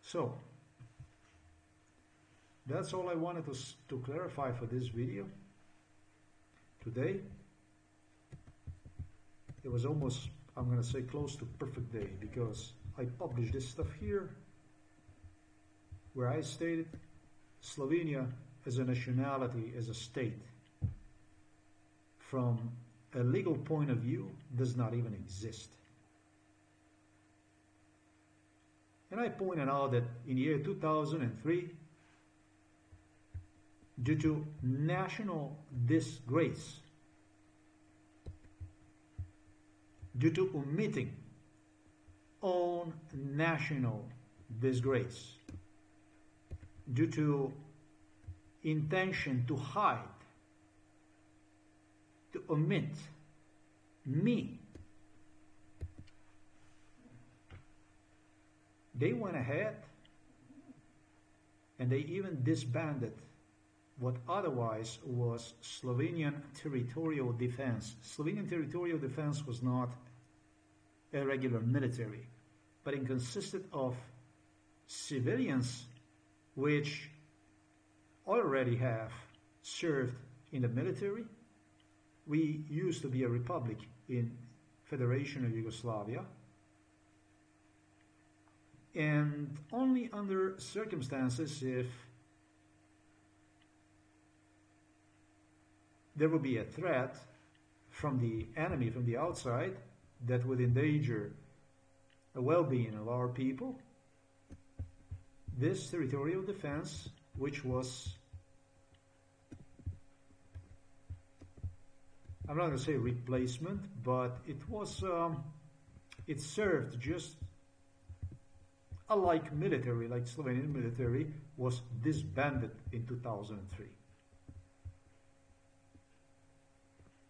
So that's all I wanted to, to clarify for this video today. It was almost, I'm going to say, close to perfect day because I published this stuff here where I stated Slovenia as a nationality, as a state, from a legal point of view, does not even exist. And I pointed out that in the year 2003, due to national disgrace, due to omitting own national disgrace, due to intention to hide, to omit me. They went ahead and they even disbanded what otherwise was Slovenian territorial defense. Slovenian territorial defense was not a regular military, but it consisted of civilians which already have served in the military. We used to be a republic in Federation of Yugoslavia. And only under circumstances if there will be a threat from the enemy from the outside that would endanger the well-being of our people, this territorial defense which was I'm not going to say replacement, but it was um, it served just unlike military, like Slovenian military was disbanded in 2003.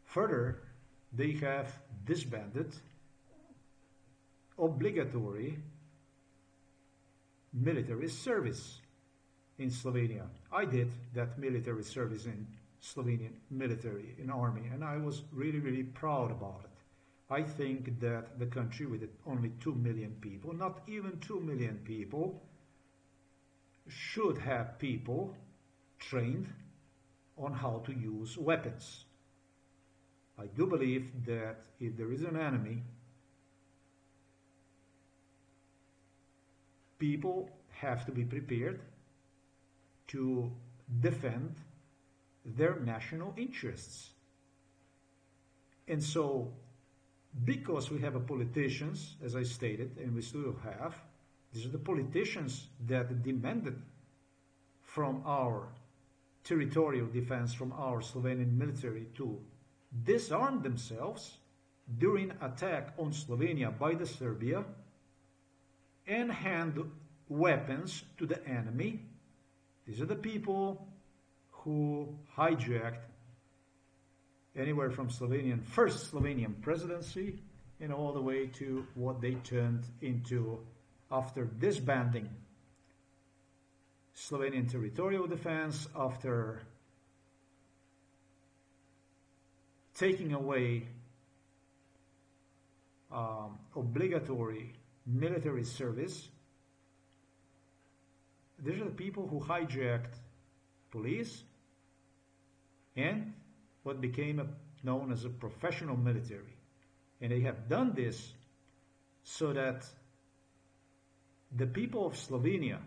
Further, they have disbanded obligatory military service in Slovenia. I did that military service in Slovenian military, in army, and I was really, really proud about it. I think that the country with only 2 million people, not even 2 million people, should have people trained on how to use weapons. I do believe that if there is an enemy, people have to be prepared to defend their national interests. And so, because we have a politicians, as I stated, and we still have, these are the politicians that demanded from our territorial defense, from our Slovenian military to disarm themselves during attack on Slovenia by the Serbia and hand weapons to the enemy. These are the people who hijacked anywhere from Slovenian first Slovenian presidency and all the way to what they turned into after disbanding Slovenian territorial defense, after taking away um, obligatory military service these are the people who hijacked police and what became a, known as a professional military. And they have done this so that the people of Slovenia,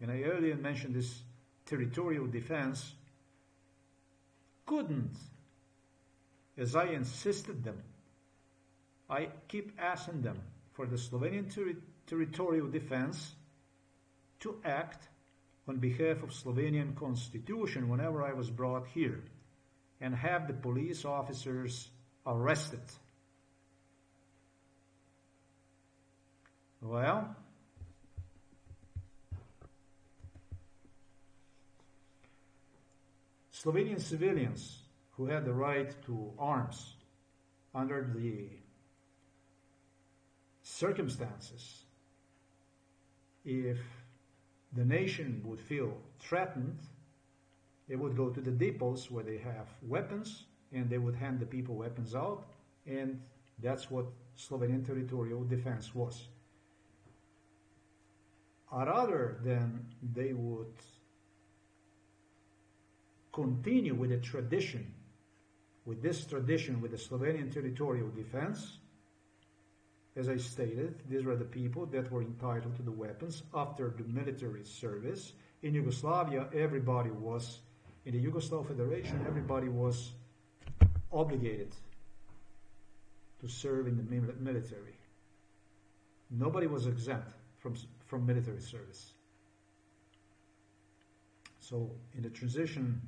and I earlier mentioned this territorial defense, couldn't, as I insisted them, I keep asking them for the Slovenian ter- territorial defense to act on behalf of Slovenian constitution whenever I was brought here and have the police officers arrested. Well, Slovenian civilians who had the right to arms under the circumstances, if the nation would feel threatened, they would go to the depots where they have weapons and they would hand the people weapons out, and that's what Slovenian territorial defense was. rather than they would continue with the tradition, with this tradition, with the Slovenian territorial defense, as I stated, these were the people that were entitled to the weapons after the military service. In Yugoslavia, everybody was, in the Yugoslav Federation, everybody was obligated to serve in the military. Nobody was exempt from, from military service. So, in the transition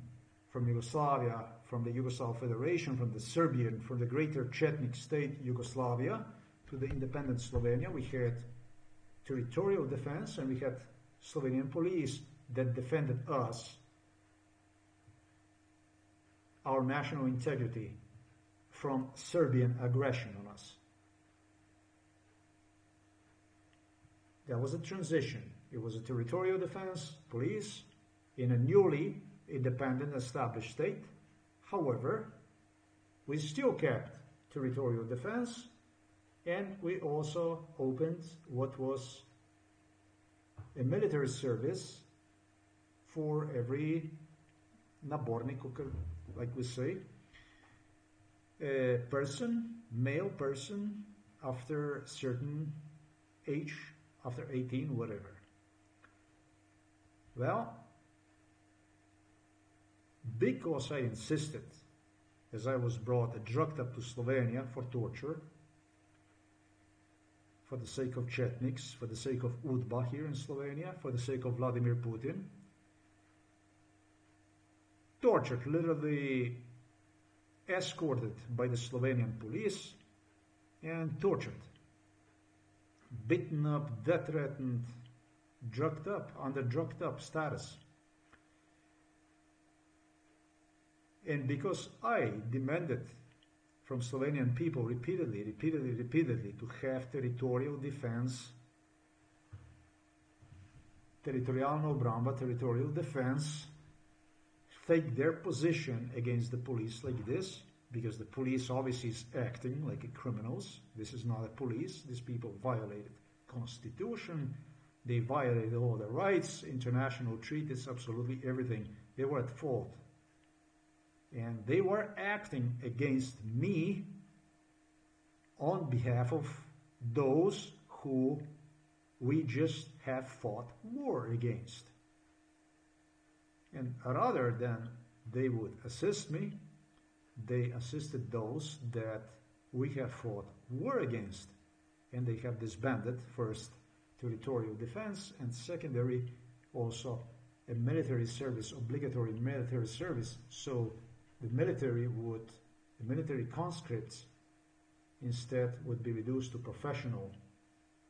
from Yugoslavia, from the Yugoslav Federation, from the Serbian, from the greater Chetnik state Yugoslavia to the independent Slovenia, we had territorial defense and we had Slovenian police that defended us, our national integrity, from Serbian aggression on us. There was a transition. It was a territorial defense, police, in a newly independent established state. However, we still kept territorial defense and we also opened what was a military service for every nabornik, like we say, a person, male person, after certain age, after 18, whatever. Well, because I insisted, as I was brought, drugged up to Slovenia for torture, for the sake of Chetniks, for the sake of UDBA here in Slovenia, for the sake of Vladimir Putin, tortured, literally escorted by the Slovenian police and tortured, beaten up, death threatened, drugged up, under drugged up status. And because I demanded from Slovenian people repeatedly, repeatedly, repeatedly to have territorial defense, territorialna obramba, territorial defense, take their position against the police like this, because the police obviously is acting like criminals. This is not a police. These people violated constitution. They violated all the rights, international treaties, absolutely everything. They were at fault. And they were acting against me on behalf of those who we just have fought war against. And rather than they would assist me, they assisted those that we have fought war against. And they have disbanded first territorial defense and secondary also a military service, obligatory military service. So the military would, the military conscripts instead would be reduced to professional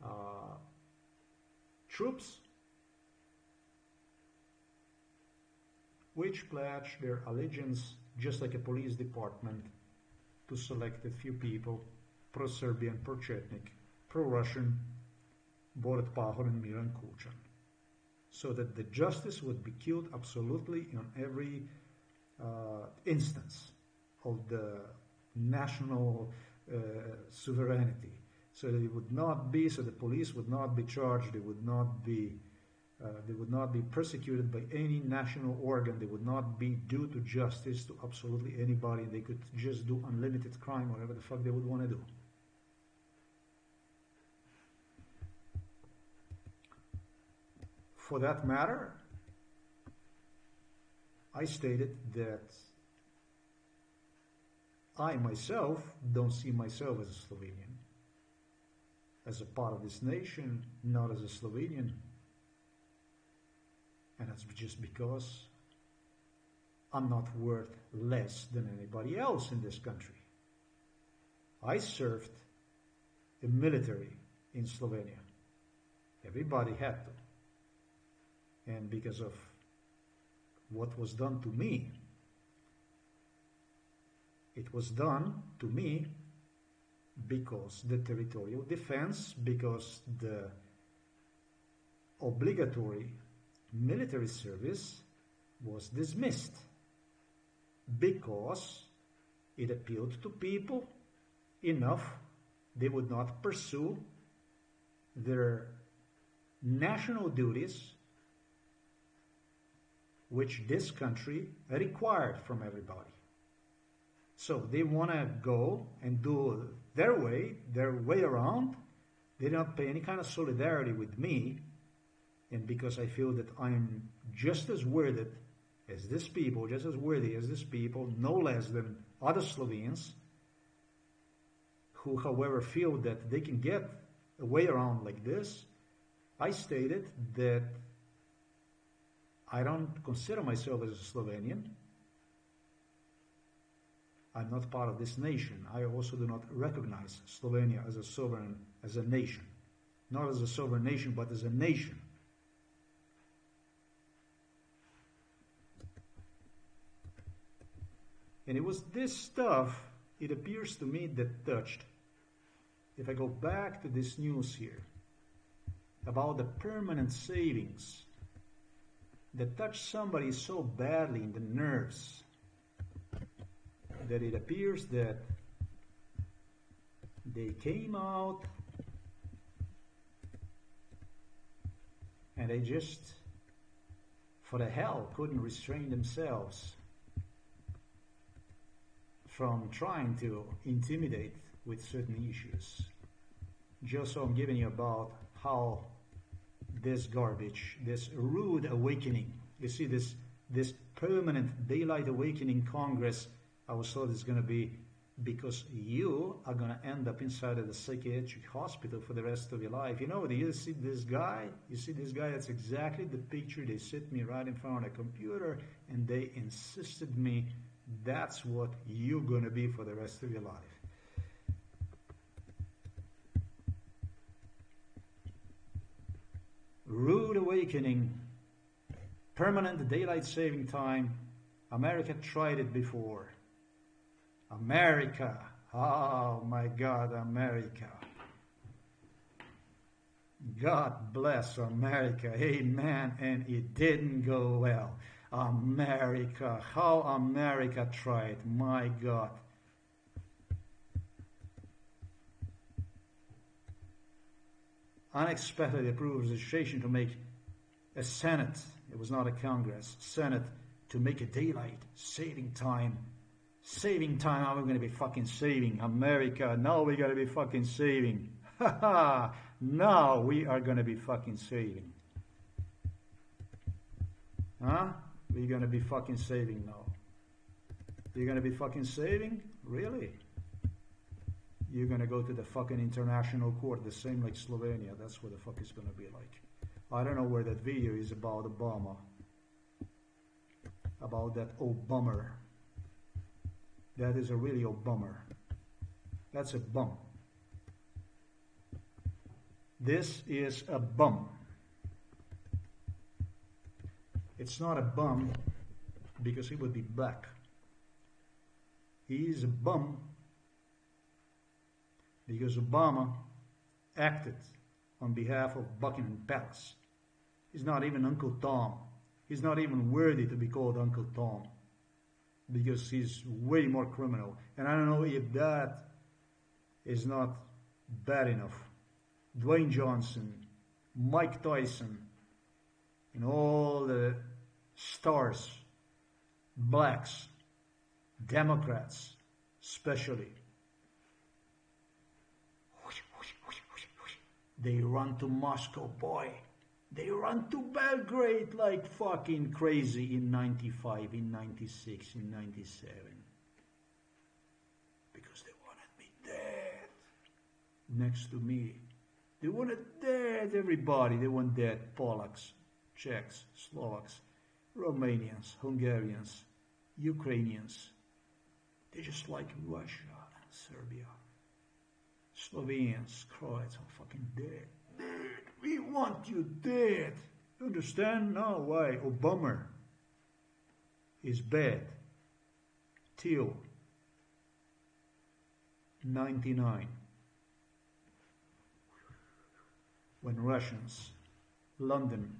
uh, troops which pledge their allegiance, just like a police department, to select a few people, pro-Serbian, pro-Chetnik, pro-Russian, Borut Pahor and Milan Kučan. So that the justice would be killed absolutely in every instance of the national uh, sovereignty. So that it would not be, so the police would not be charged, they would not be uh, they would not be persecuted by any national organ. They would not be due to justice to absolutely anybody. They could just do unlimited crime, whatever the fuck they would want to do. For that matter, I stated that I myself don't see myself as a Slovenian, as a part of this nation, not as a Slovenian and that's just because I'm not worth less than anybody else in this country. I served the military in Slovenia. Everybody had to. And because of what was done to me, it was done to me because the territorial defense, because the obligatory military service was dismissed because it appealed to people enough they would not pursue their national duties which this country required from everybody. So they want to go and do their way, their way around. They don't pay any kind of solidarity with me. And because I feel that I'm just as worthy as this people, just as worthy as this people, no less than other Slovenes, who, however, feel that they can get a way around like this, I stated that I don't consider myself as a Slovenian. I'm not part of this nation. I also do not recognize Slovenia as a sovereign, as a nation. Not as a sovereign nation, but as a nation. And it was this stuff, it appears to me, that touched. If I go back to this news here about the permanent savings that touched somebody so badly in the nerves that it appears that they came out and they just, for the hell, couldn't restrain themselves from trying to intimidate with certain issues. Just so I'm giving you about how this garbage, this rude awakening, you see this this permanent daylight awakening Congress, I was told it's going to be because you are going to end up inside of the psychiatric hospital for the rest of your life. You know, you see this guy? You see this guy? That's exactly the picture. They sit me right in front of the computer and they insisted me that's what you're going to be for the rest of your life. Rude awakening, permanent daylight saving time. America tried it before. America. Oh my God, America. God bless America. Amen. And it didn't go well. America, how America tried, my God. Unexpectedly approved legislation to make a Senate, it was not a Congress, Senate to make a daylight saving time. Saving time, now we're going to be fucking saving. America, now we're going to be fucking saving. [LAUGHS] Ha ha! Now we are going to be fucking saving. Huh? We're gonna be fucking saving now. You're gonna be fucking saving? Really? You're gonna go to the fucking international court, the same like Slovenia. That's what the fuck it's gonna be like. I don't know where that video is about Obama. About that old bummer. That is a really old bummer. That's a bum. This is a bum. It's not a bum because he would be black. He is a bum because Obama acted on behalf of Buckingham Palace. He's not even Uncle Tom. He's not even worthy to be called Uncle Tom because he's way more criminal. And I don't know if that is not bad enough. Dwayne Johnson, Mike Tyson, and all the stars, blacks, Democrats, especially. They run to Moscow, boy. They run to Belgrade like fucking crazy in 95, in 96, in 97. Because they wanted me dead next to me. They wanted dead everybody. They want dead Polacks, Czechs, Slovaks, Romanians, Hungarians, Ukrainians. They just like Russia and Serbia. Slovenes, Croats are fucking dead. Dead. We want you dead. You understand? now why? Obama is bad till 99 when Russians, London,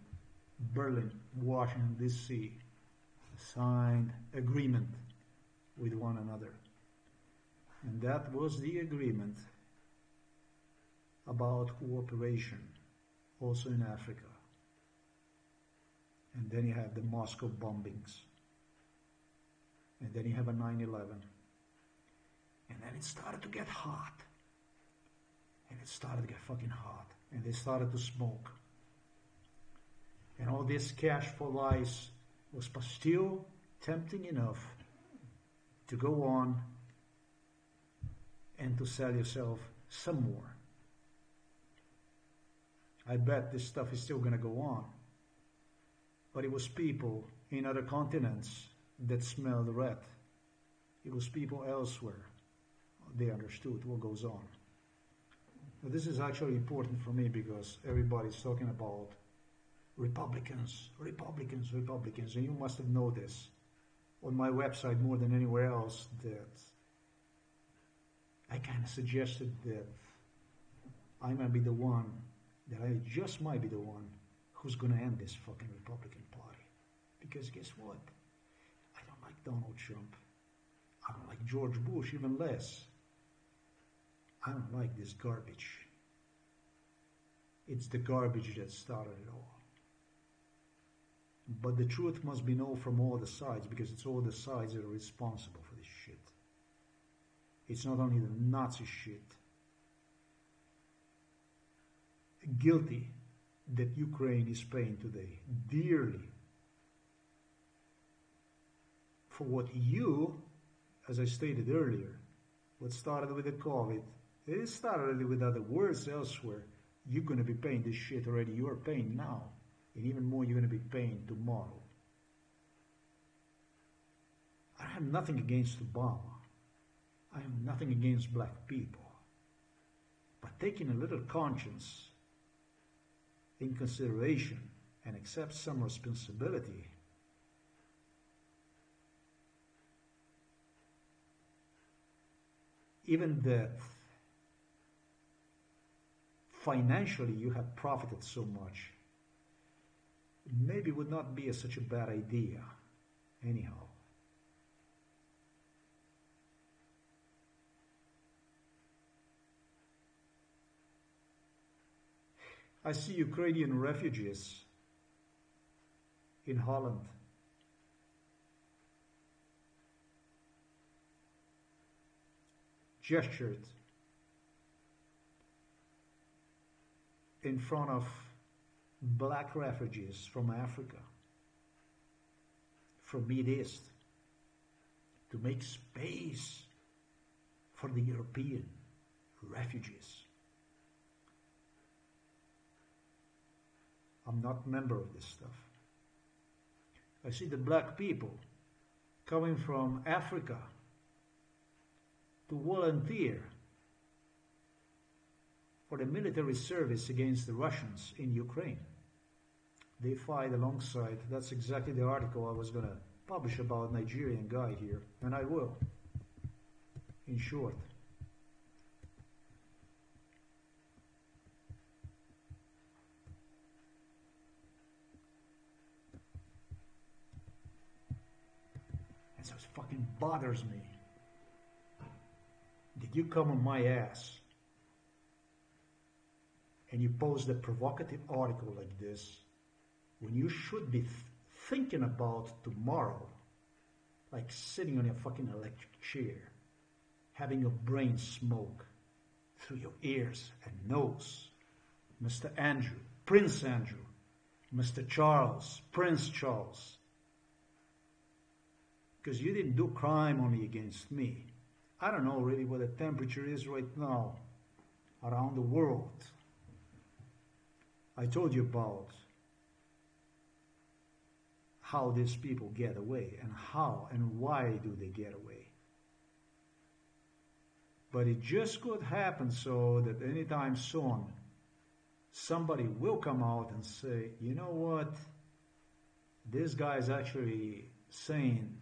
Berlin, Washington, D.C. signed agreement with one another. And that was the agreement about cooperation also in Africa. And then you have the Moscow bombings. And then you have a 9 11. And then it started to get hot. And it started to get fucking hot. And they started to smoke. And all this cash for lies was still tempting enough to go on and to sell yourself some more. I bet this stuff is still going to go on. But it was people in other continents that smelled rat. It was people elsewhere. They understood what goes on. Now, this is actually important for me because everybody's talking about Republicans, Republicans, Republicans, and you must have noticed on my website more than anywhere else that I kind of suggested that I might be the one, that I just might be the one who's going to end this fucking Republican Party. Because guess what? I don't like Donald Trump. I don't like George Bush even less. I don't like this garbage. It's the garbage that started it all. But the truth must be known from all the sides because it's all the sides that are responsible for this shit. It's not only the Nazi shit. Guilty that Ukraine is paying today dearly for what you, as I stated earlier, what started with the COVID, it started with other words elsewhere. You're going to be paying this shit already. You are paying now. And even more, you're going to be paying tomorrow. I have nothing against Obama. I have nothing against black people. But taking a little conscience in consideration and accept some responsibility. Even that financially you have profited so much. Maybe would not be a, such a bad idea anyhow I see Ukrainian refugees in Holland. Gestured in front of black refugees from Africa, from Mid East, to make space for the European refugees. I'm not a member of this stuff. I see the black people coming from Africa to volunteer for the military service against the Russians in Ukraine. They fight alongside, that's exactly the article I was going to publish about Nigerian guy here, and I will, in short. Fucking bothers me. Did you come on my ass and you post a provocative article like this when you should be th- thinking about tomorrow, like sitting on your fucking electric chair, having your brain smoke through your ears and nose? Mr. Andrew, Prince Andrew, Mr. Charles, Prince Charles, because you didn't do crime only against me. I don't know really what the temperature is right now around the world. I told you about how these people get away and how and why do they get away. But it just could happen so that anytime soon somebody will come out and say, you know what, this guy is actually saying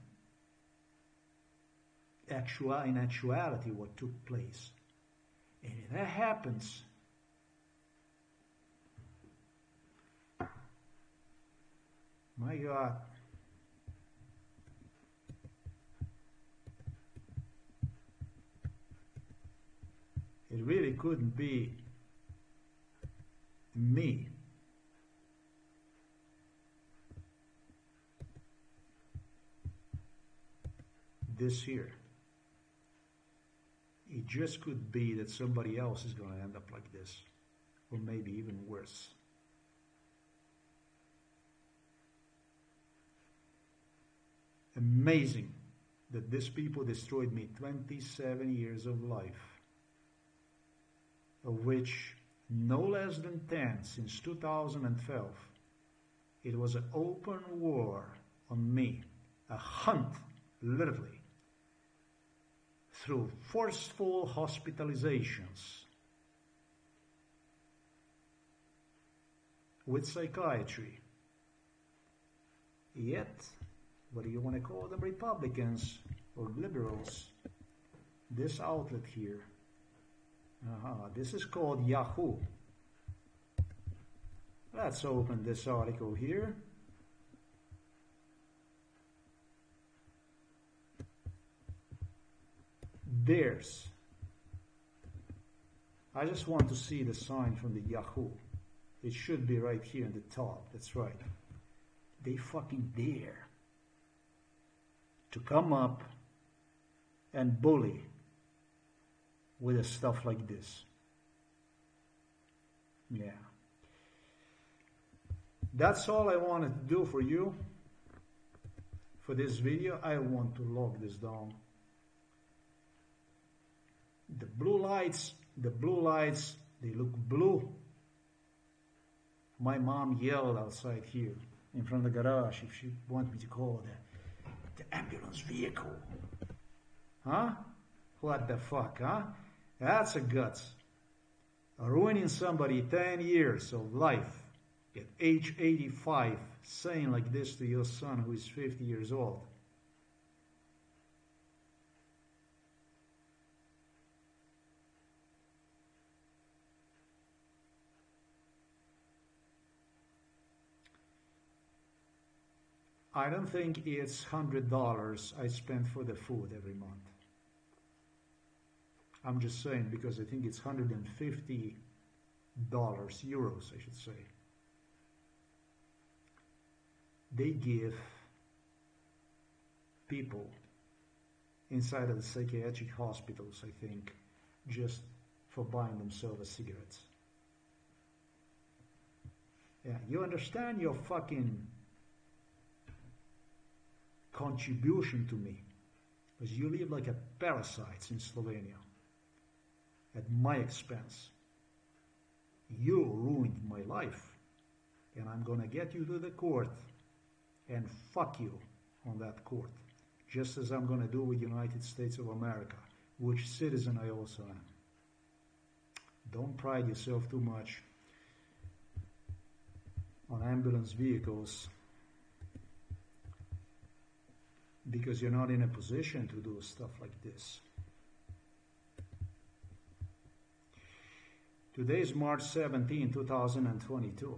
actual, in actuality what took place. And if that happens, my God, it really couldn't be me. This year. It just could be that somebody else is going to end up like this, or maybe even worse. Amazing that these people destroyed me 27 years of life, of which no less than 10 since 2012. It was an open war on me, a hunt, literally, through forceful hospitalizations with psychiatry. Yet, whether you want to call them Republicans or liberals, this outlet here, uh-huh, this is called Yahoo. Let's open this article here. Theirs. I just want to see the sign from the Yahoo. It should be right here in the top. That's right. They fucking dare to come up and bully with a stuff like this. Yeah. That's all I wanted to do for you for this video. I want to lock this down. The blue lights, the blue lights, they look blue. My mom yelled outside here in front of the garage if she wanted me to call that the ambulance vehicle. Huh? What the fuck, huh? That's a guts. Ruining somebody 10 years of life at age 85, saying like this to your son who is 50 years old. I don't think it's hundred dollars I spend for the food every month. I'm just saying because I think it's hundred and fifty dollars, euros, I should say. They give people inside of the psychiatric hospitals, I think, just for buying themselves cigarettes. Yeah, you understand your fucking contribution to me. Because you live like a parasite in Slovenia. At my expense. You ruined my life. And I'm gonna get you to the court. And fuck you on that court. Just as I'm gonna do with United States of America which citizen I also am. Don't pride yourself too much on ambulance vehicles because you're not in a position to do stuff like this. Today is March 17, 2022.